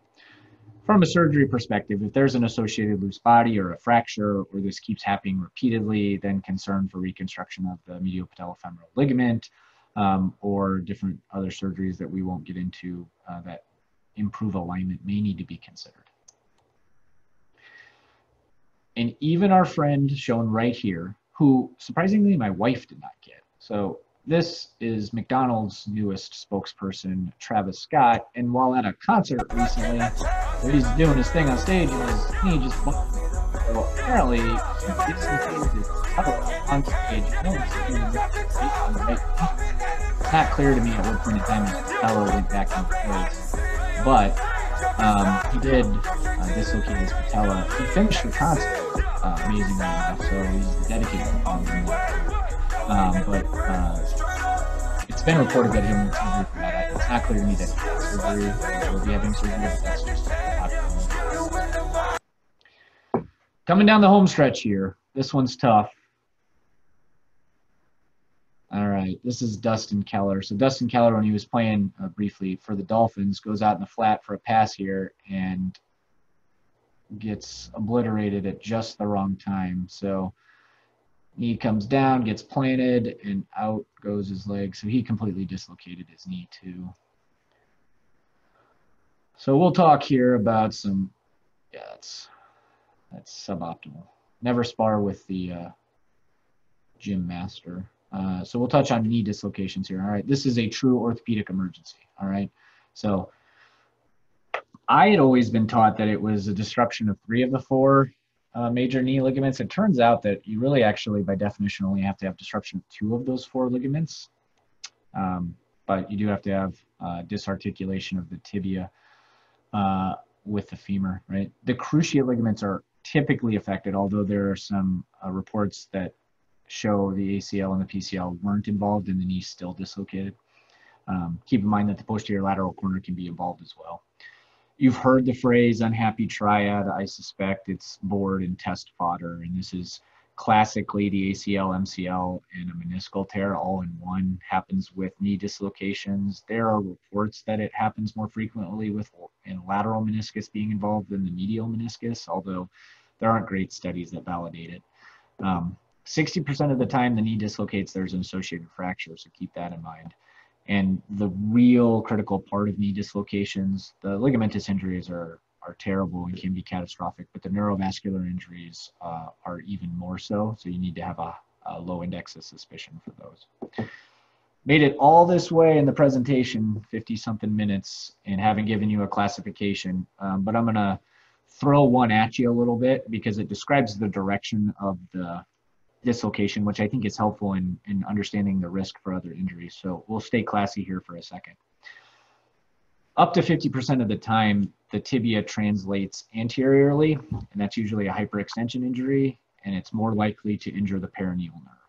From a surgery perspective, if there's an associated loose body or a fracture, or this keeps happening repeatedly, then concern for reconstruction of the medial patellofemoral ligament, um, or different other surgeries that we won't get into uh, that improve alignment may need to be considered. And even our friend shown right here, who surprisingly my wife did not get. So this is McDonald's newest spokesperson, Travis Scott. And while at a concert recently, where he's doing his thing on stage, and knee just bumped. So apparently, he dislocated his on stage. It's not clear to me at what point in time his patella went back in place. But um, he did uh, dislocate his patella. He finished the concert uh, amazingly enough, so he's dedicated to um, but uh, been reported that he will surgery for that. It's not clear to me that he had surgery or will be having surgery, but that's just Coming down the home stretch here. This one's tough. All right. right, this is Dustin Keller. So Dustin Keller, when he was playing uh, briefly for the Dolphins, goes out in the flat for a pass here and gets obliterated at just the wrong time. So knee comes down, gets planted, and out goes his leg. So he completely dislocated his knee too. So we'll talk here about some, yeah, that's, that's suboptimal. Never spar with the uh, gym master. Uh, so we'll touch on knee dislocations here. All right, this is a true orthopedic emergency. All right, so I had always been taught that it was a disruption of three of the four uh, major knee ligaments. It turns out that you really actually, by definition, only have to have disruption of two of those four ligaments. Um, but you do have to have uh, disarticulation of the tibia uh, with the femur, right? The cruciate ligaments are typically affected, although there are some uh, reports that show the ACL and the PCL weren't involved and the knee still dislocated. Um, keep in mind that the posterior lateral corner can be involved as well. You've heard the phrase unhappy triad. I suspect it's board and test fodder. And this is classically the ACL, MCL, and a meniscal tear all in one happens with knee dislocations. There are reports that it happens more frequently with in lateral meniscus being involved than the medial meniscus, although there aren't great studies that validate it. Um, 60% of the time the knee dislocates, there's an associated fracture, so keep that in mind. And the real critical part of knee dislocations, the ligamentous injuries are, are terrible and can be catastrophic, but the neurovascular injuries uh, are even more so. So you need to have a, a low index of suspicion for those. Made it all this way in the presentation, 50 something minutes, and haven't given you a classification, um, but I'm gonna throw one at you a little bit because it describes the direction of the dislocation, which I think is helpful in, in understanding the risk for other injuries. So we'll stay classy here for a second. Up to 50% of the time, the tibia translates anteriorly, and that's usually a hyperextension injury, and it's more likely to injure the peroneal nerve.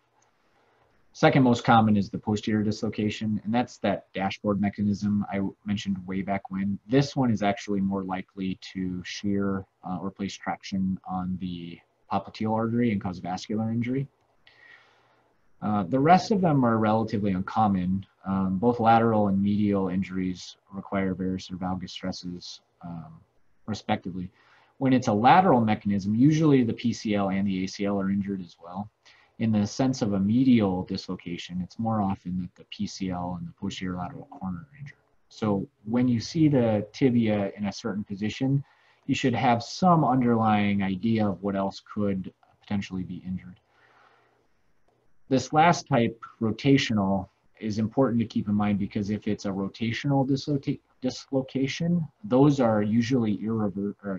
Second most common is the posterior dislocation, and that's that dashboard mechanism I mentioned way back when. This one is actually more likely to shear uh, or place traction on the popliteal artery and cause vascular injury. Uh, the rest of them are relatively uncommon. Um, both lateral and medial injuries require varus valgus stresses, um, respectively. When it's a lateral mechanism, usually the PCL and the ACL are injured as well. In the sense of a medial dislocation, it's more often that the PCL and the posterior lateral corner are injured. So when you see the tibia in a certain position, you should have some underlying idea of what else could potentially be injured. This last type, rotational, is important to keep in mind because if it's a rotational dislocation, those are usually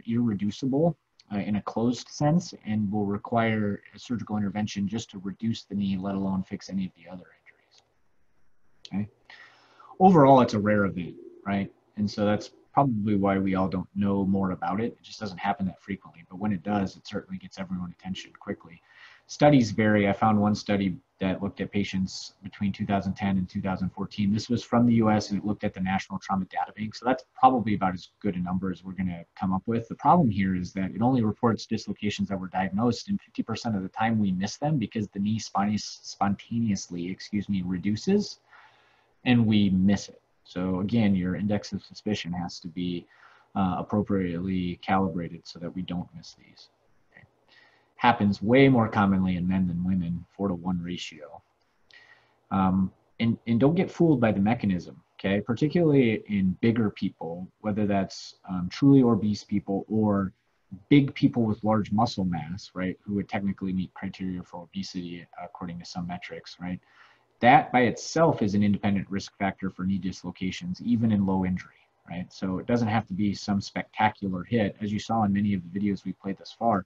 irreducible uh, in a closed sense and will require a surgical intervention just to reduce the knee, let alone fix any of the other injuries. Okay. Overall, it's a rare event, right? And so that's probably why we all don't know more about it. It just doesn't happen that frequently, but when it does, it certainly gets everyone attention quickly. Studies vary. I found one study that looked at patients between 2010 and 2014. This was from the US and it looked at the National Trauma Data Bank. So that's probably about as good a number as we're going to come up with. The problem here is that it only reports dislocations that were diagnosed, and 50% of the time we miss them because the knee spontaneously, excuse me, reduces and we miss it. So again, your index of suspicion has to be uh, appropriately calibrated so that we don't miss these. Okay. Happens way more commonly in men than women, four to one ratio. Um, and, and don't get fooled by the mechanism, okay? Particularly in bigger people, whether that's um, truly obese people or big people with large muscle mass, right, who would technically meet criteria for obesity according to some metrics, right? That by itself is an independent risk factor for knee dislocations, even in low injury, right? So it doesn't have to be some spectacular hit. As you saw in many of the videos we played thus far,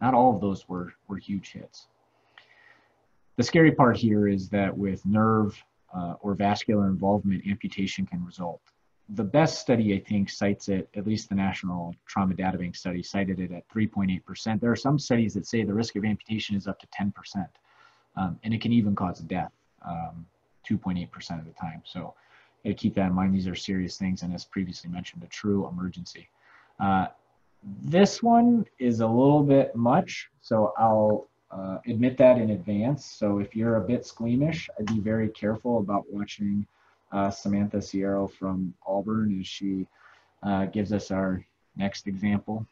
not all of those were, were huge hits. The scary part here is that with nerve uh, or vascular involvement, amputation can result. The best study, I think, cites it, at least the National Trauma Data Bank study cited it at 3.8%. There are some studies that say the risk of amputation is up to 10%, um, and it can even cause death um, 2.8% of the time. So you keep that in mind. These are serious things, and as previously mentioned, a true emergency. Uh, this one is a little bit much, so I'll uh, admit that in advance. So if you're a bit squeamish, I'd be very careful about watching uh, Samantha Cerio from Auburn as she uh, gives us our next example.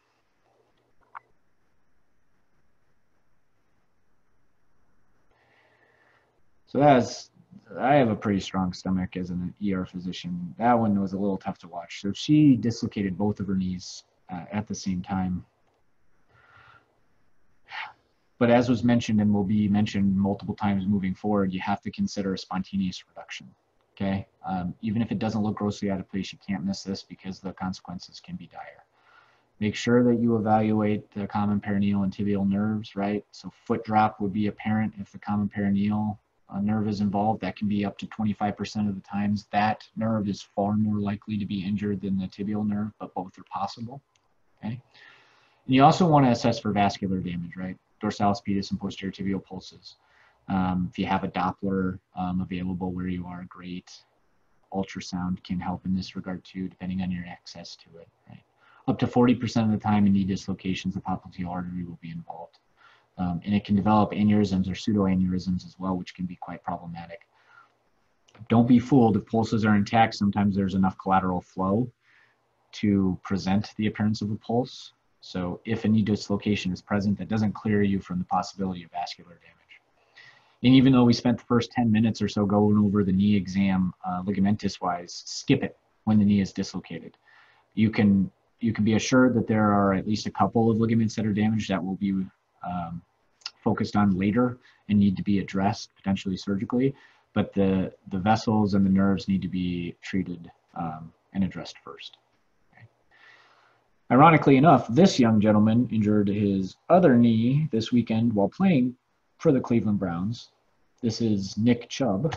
So that's, I have a pretty strong stomach as an ER physician. That one was a little tough to watch. So she dislocated both of her knees uh, at the same time. But as was mentioned and will be mentioned multiple times moving forward, you have to consider a spontaneous reduction. Okay, um, even if it doesn't look grossly out of place, you can't miss this because the consequences can be dire. Make sure that you evaluate the common peroneal and tibial nerves, right? So foot drop would be apparent if the common peroneal uh, nerve is involved. That can be up to 25% of the times. That nerve is far more likely to be injured than the tibial nerve, but both are possible. Okay. And you also want to assess for vascular damage, right? Dorsalis pedis and posterior tibial pulses. Um, if you have a Doppler um, available where you are, great. Ultrasound can help in this regard too, depending on your access to it. Right? Up to 40% of the time in knee dislocations, the popliteal artery will be involved. Um, and it can develop aneurysms or pseudoaneurysms as well, which can be quite problematic. Don't be fooled if pulses are intact. Sometimes there's enough collateral flow to present the appearance of a pulse. So if a knee dislocation is present, that doesn't clear you from the possibility of vascular damage. And even though we spent the first 10 minutes or so going over the knee exam uh, ligamentous wise, skip it when the knee is dislocated. You can, you can be assured that there are at least a couple of ligaments that are damaged that will be um, focused on later and need to be addressed potentially surgically. But the, the vessels and the nerves need to be treated um, and addressed first. Ironically enough, this young gentleman injured his other knee this weekend while playing for the Cleveland Browns. This is Nick Chubb.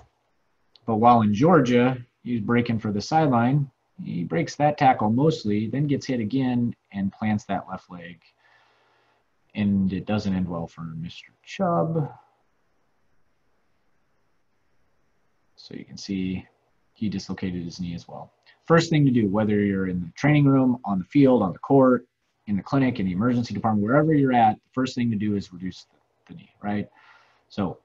But while in Georgia, he's breaking for the sideline. He breaks that tackle mostly, then gets hit again and plants that left leg. And it doesn't end well for Mr. Chubb. So you can see he dislocated his knee as well. First thing to do, whether you're in the training room, on the field, on the court, in the clinic, in the emergency department, wherever you're at, the first thing to do is reduce the knee, right? So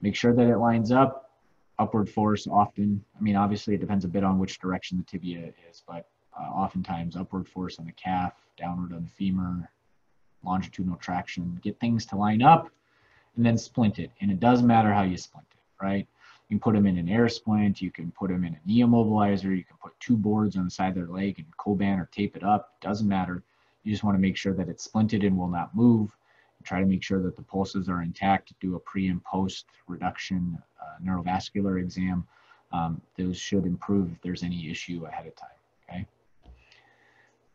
make sure that it lines up, upward force often. I mean, obviously it depends a bit on which direction the tibia is, but uh, oftentimes upward force on the calf, downward on the femur, longitudinal traction, get things to line up and then splint it. And it doesn't matter how you splint it, right? You can put them in an air splint, you can put them in a knee immobilizer, you can put two boards on the side of their leg and Coban or tape it up, doesn't matter. You just want to make sure that it's splinted and will not move try to make sure that the pulses are intact, do a pre and post reduction uh, neurovascular exam. Um, those should improve if there's any issue ahead of time, okay?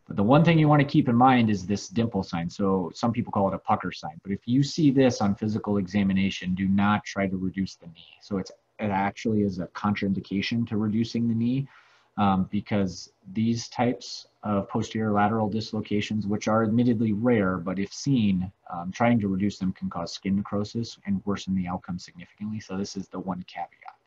But the one thing you want to keep in mind is this dimple sign. So some people call it a pucker sign, but if you see this on physical examination, do not try to reduce the knee. So it's, it actually is a contraindication to reducing the knee um, because these types of posterior lateral dislocations, which are admittedly rare, but if seen, um, trying to reduce them can cause skin necrosis and worsen the outcome significantly. So this is the one caveat.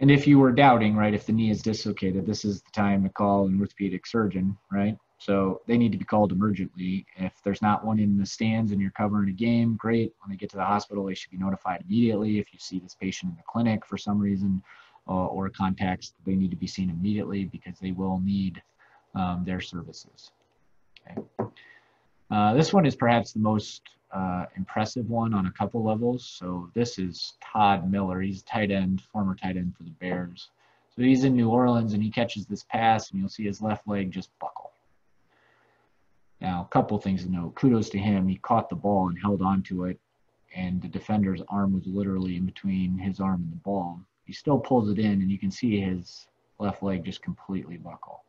And if you were doubting, right, if the knee is dislocated, this is the time to call an orthopedic surgeon, right? So they need to be called emergently. If there's not one in the stands and you're covering a game, great. When they get to the hospital, they should be notified immediately. If you see this patient in the clinic for some reason, uh, or context, they need to be seen immediately because they will need um, their services. Okay. Uh, this one is perhaps the most uh, impressive one on a couple levels. So this is Todd Miller. He's tight end, former tight end for the Bears. So he's in New Orleans and he catches this pass and you'll see his left leg just buckle. Now, a couple things to note. Kudos to him. He caught the ball and held on to it and the defender's arm was literally in between his arm and the ball he still pulls it in and you can see his left leg just completely buckle.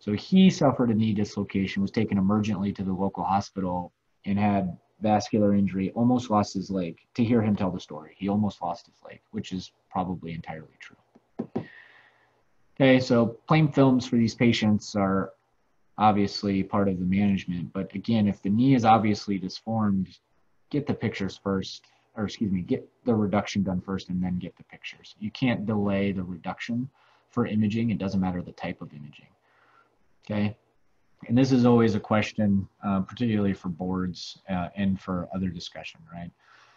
So he suffered a knee dislocation, was taken emergently to the local hospital and had vascular injury, almost lost his leg. To hear him tell the story, he almost lost his leg, which is probably entirely true. Okay, so plain films for these patients are obviously part of the management, but again, if the knee is obviously disformed, get the pictures first or excuse me, get the reduction done first and then get the pictures. You can't delay the reduction for imaging. It doesn't matter the type of imaging. Okay. And this is always a question, uh, particularly for boards uh, and for other discussion, right?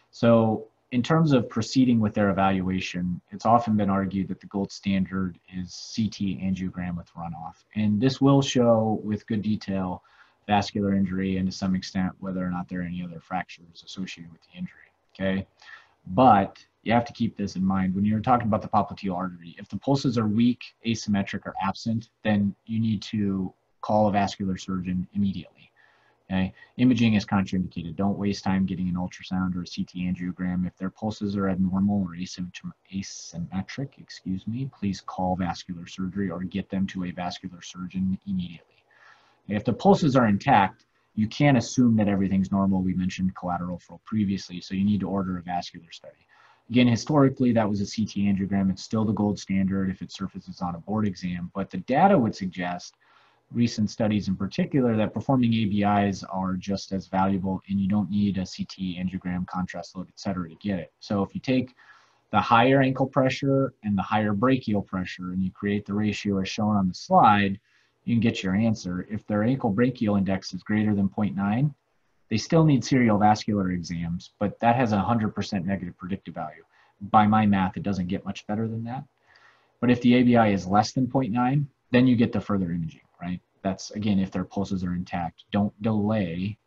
So in terms of proceeding with their evaluation, it's often been argued that the gold standard is CT angiogram with runoff. And this will show with good detail vascular injury and to some extent whether or not there are any other fractures associated with the injury, okay? But you have to keep this in mind when you're talking about the popliteal artery. If the pulses are weak, asymmetric, or absent, then you need to call a vascular surgeon immediately. Okay? Imaging is contraindicated. Don't waste time getting an ultrasound or a CT angiogram. If their pulses are abnormal or asymmetric, excuse me, please call vascular surgery or get them to a vascular surgeon immediately. If the pulses are intact, you can't assume that everything's normal. We mentioned collateral flow previously, so you need to order a vascular study. Again, historically, that was a CT angiogram. It's still the gold standard if it surfaces on a board exam, but the data would suggest recent studies in particular that performing ABIs are just as valuable and you don't need a CT, angiogram, contrast load, et cetera to get it. So if you take the higher ankle pressure and the higher brachial pressure and you create the ratio as shown on the slide, you can get your answer. If their ankle brachial index is greater than 0.9, they still need serial vascular exams, but that has a 100% negative predictive value. By my math, it doesn't get much better than that. But if the ABI is less than 0.9, then you get the further imaging right? That's again, if their pulses are intact. Don't delay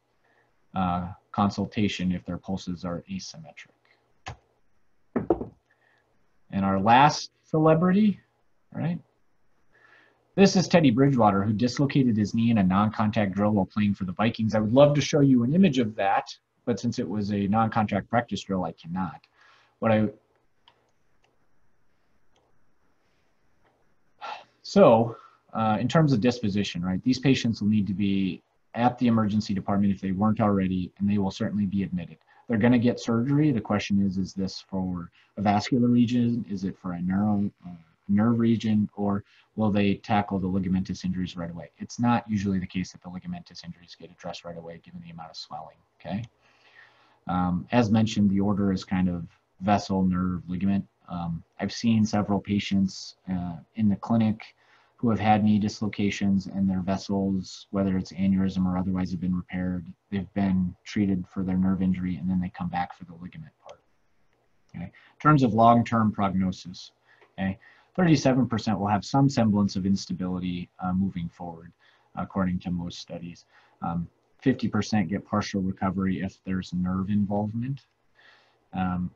uh, consultation if their pulses are asymmetric. And our last celebrity, right? This is Teddy Bridgewater, who dislocated his knee in a non-contact drill while playing for the Vikings. I would love to show you an image of that, but since it was a non-contact practice drill, I cannot. What I so uh, in terms of disposition, right, these patients will need to be at the emergency department if they weren't already, and they will certainly be admitted. They're going to get surgery. The question is, is this for a vascular region? Is it for a neuro, uh, nerve region? Or will they tackle the ligamentous injuries right away? It's not usually the case that the ligamentous injuries get addressed right away given the amount of swelling, okay? Um, as mentioned, the order is kind of vessel, nerve, ligament. Um, I've seen several patients uh, in the clinic who have had knee dislocations and their vessels, whether it's aneurysm or otherwise, have been repaired. They've been treated for their nerve injury and then they come back for the ligament part. Okay. In terms of long-term prognosis, okay, 37% will have some semblance of instability uh, moving forward, according to most studies. 50% um, get partial recovery if there's nerve involvement. Um,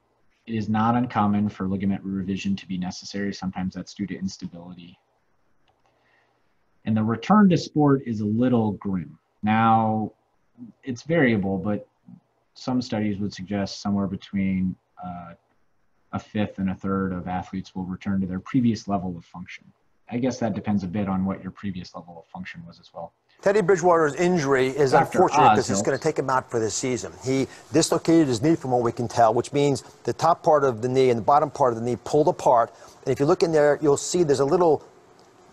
it is not uncommon for ligament revision to be necessary. Sometimes that's due to instability and the return to sport is a little grim. Now, it's variable, but some studies would suggest somewhere between uh, a fifth and a third of athletes will return to their previous level of function. I guess that depends a bit on what your previous level of function was as well. Teddy Bridgewater's injury is Dr. unfortunate because it's going to take him out for this season. He dislocated his knee from what we can tell, which means the top part of the knee and the bottom part of the knee pulled apart. And if you look in there, you'll see there's a little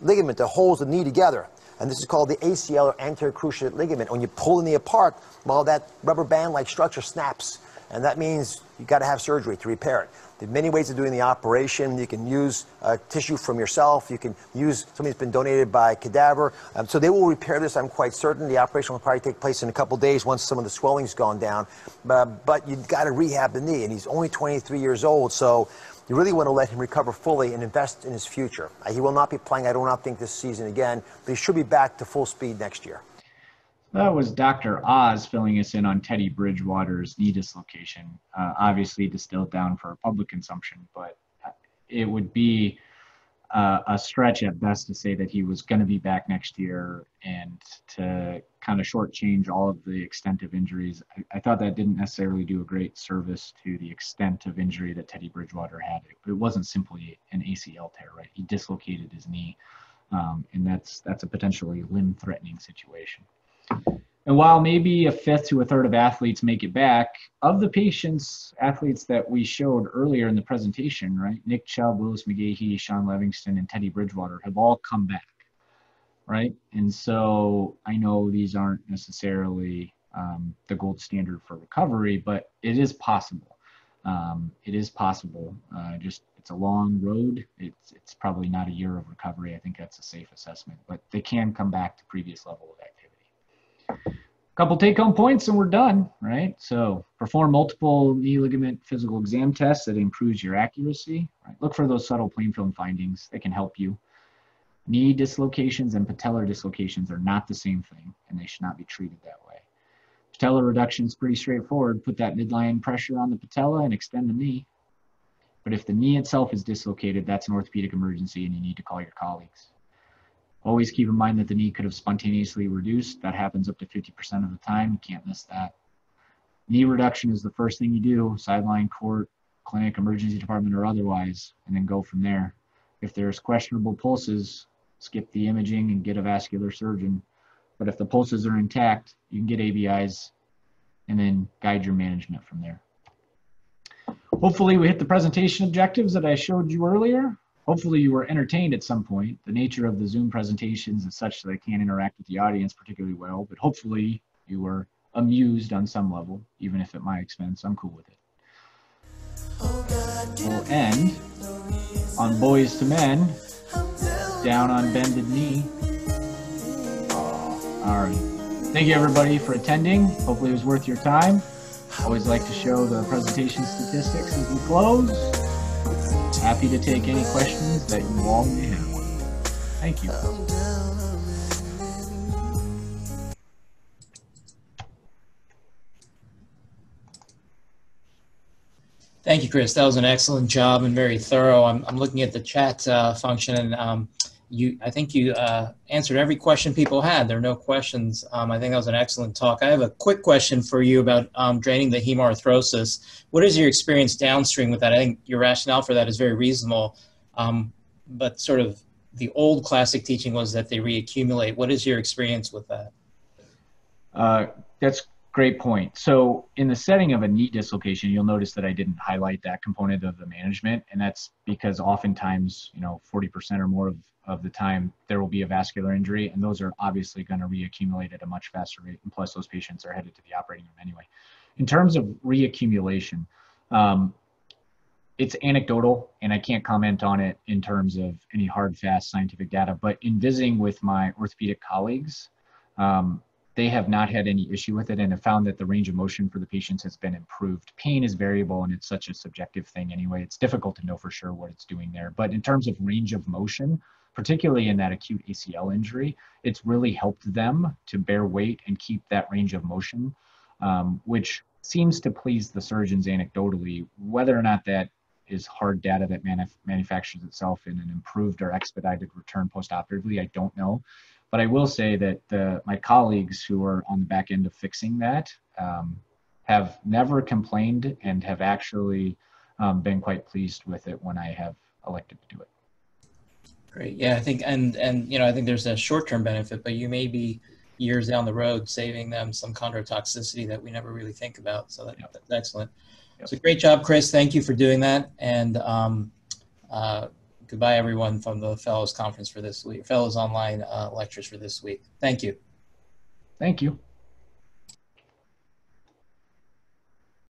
ligament that holds the knee together. And this is called the ACL or anterior cruciate ligament. When you pull the knee apart, well, that rubber band-like structure snaps. And that means you've got to have surgery to repair it. There are many ways of doing the operation. You can use uh, tissue from yourself. You can use something that's been donated by cadaver. Um, so they will repair this, I'm quite certain. The operation will probably take place in a couple days once some of the swelling's gone down. Uh, but you've got to rehab the knee. And he's only 23 years old. So you really want to let him recover fully and invest in his future. Uh, he will not be playing, I do not think, this season again, but he should be back to full speed next year. That was Dr. Oz filling us in on Teddy Bridgewater's knee dislocation, uh, obviously distilled down for public consumption, but it would be uh, a stretch at best to say that he was going to be back next year and to kind of shortchange all of the extent of injuries. I, I, thought that didn't necessarily do a great service to the extent of injury that Teddy Bridgewater had. It, it wasn't simply an ACL tear, right? He dislocated his knee, um, and that's that's a potentially limb-threatening situation. And while maybe a fifth to a third of athletes make it back, of the patients, athletes that we showed earlier in the presentation, right, Nick Chubb, Willis McGahee, Shaun Livingston, and Teddy Bridgewater have all come back, right? And so I know these aren't necessarily um, the gold standard for recovery, but it is possible. Um, it is possible. Uh, just it's a long road. It's it's probably not a year of recovery. I think that's a safe assessment, but they can come back to previous level of activity. Couple take home points and we're done, right? So perform multiple knee ligament physical exam tests that improves your accuracy. Right? Look for those subtle plain film findings that can help you. Knee dislocations and patellar dislocations are not the same thing and they should not be treated that way. Patellar reduction is pretty straightforward. Put that midline pressure on the patella and extend the knee. But if the knee itself is dislocated, that's an orthopedic emergency and you need to call your colleagues. Always keep in mind that the knee could have spontaneously reduced. That happens up to 50% of the time. You can't miss that. Knee reduction is the first thing you do, sideline, court, clinic, emergency department, or otherwise, and then go from there. If there's questionable pulses, skip the imaging and get a vascular surgeon. But if the pulses are intact, you can get ABIs and then guide your management from there. Hopefully we hit the presentation objectives that I showed you earlier hopefully you were entertained at some point. The nature of the Zoom presentations is such that I can't interact with the audience particularly well, but hopefully you were amused on some level, even if at my expense. I'm cool with it. We'll end on Boyz II Men, down on bended knee. All right. Thank you everybody for attending. Hopefully it was worth your time. Always like to show the presentation statistics as we close. Happy to take any questions that you all may have. Thank you. Thank you, Chris. That was an excellent job and very thorough. I'm, I'm looking at the chat uh, function and um, you, I think you uh, answered every question people had. There are no questions. Um, I think that was an excellent talk. I have a quick question for you about um, draining the hemarthrosis. What is your experience downstream with that? I think your rationale for that is very reasonable, um, but sort of the old classic teaching was that they reaccumulate. What is your experience with that? Uh, that's great point. So in the setting of a knee dislocation, you'll notice that I didn't highlight that component of the management, and that's because oftentimes, you know, 40% or more of of the time there will be a vascular injury and those are obviously going to reaccumulate at a much faster rate and plus those patients are headed to the operating room anyway in terms of reaccumulation um, it's anecdotal and i can't comment on it in terms of any hard fast scientific data but in visiting with my orthopedic colleagues um, they have not had any issue with it and have found that the range of motion for the patients has been improved. Pain is variable and it's such a subjective thing anyway. It's difficult to know for sure what it's doing there. But in terms of range of motion, particularly in that acute ACL injury, it's really helped them to bear weight and keep that range of motion, um, which seems to please the surgeons anecdotally. Whether or not that is hard data that manuf- manufactures itself in an improved or expedited return postoperatively, I don't know. But I will say that the, my colleagues who are on the back end of fixing that um, have never complained and have actually um, been quite pleased with it when I have elected to do it. Great. Yeah, I think, and and you know, I think there's a short-term benefit, but you may be years down the road saving them some chondrotoxicity that we never really think about. So that, yep. that's excellent. Yep. So great job, Chris. Thank you for doing that. And um, uh, goodbye, everyone, from the Fellows Conference for this week, Fellows Online uh, lectures for this week. Thank you. Thank you.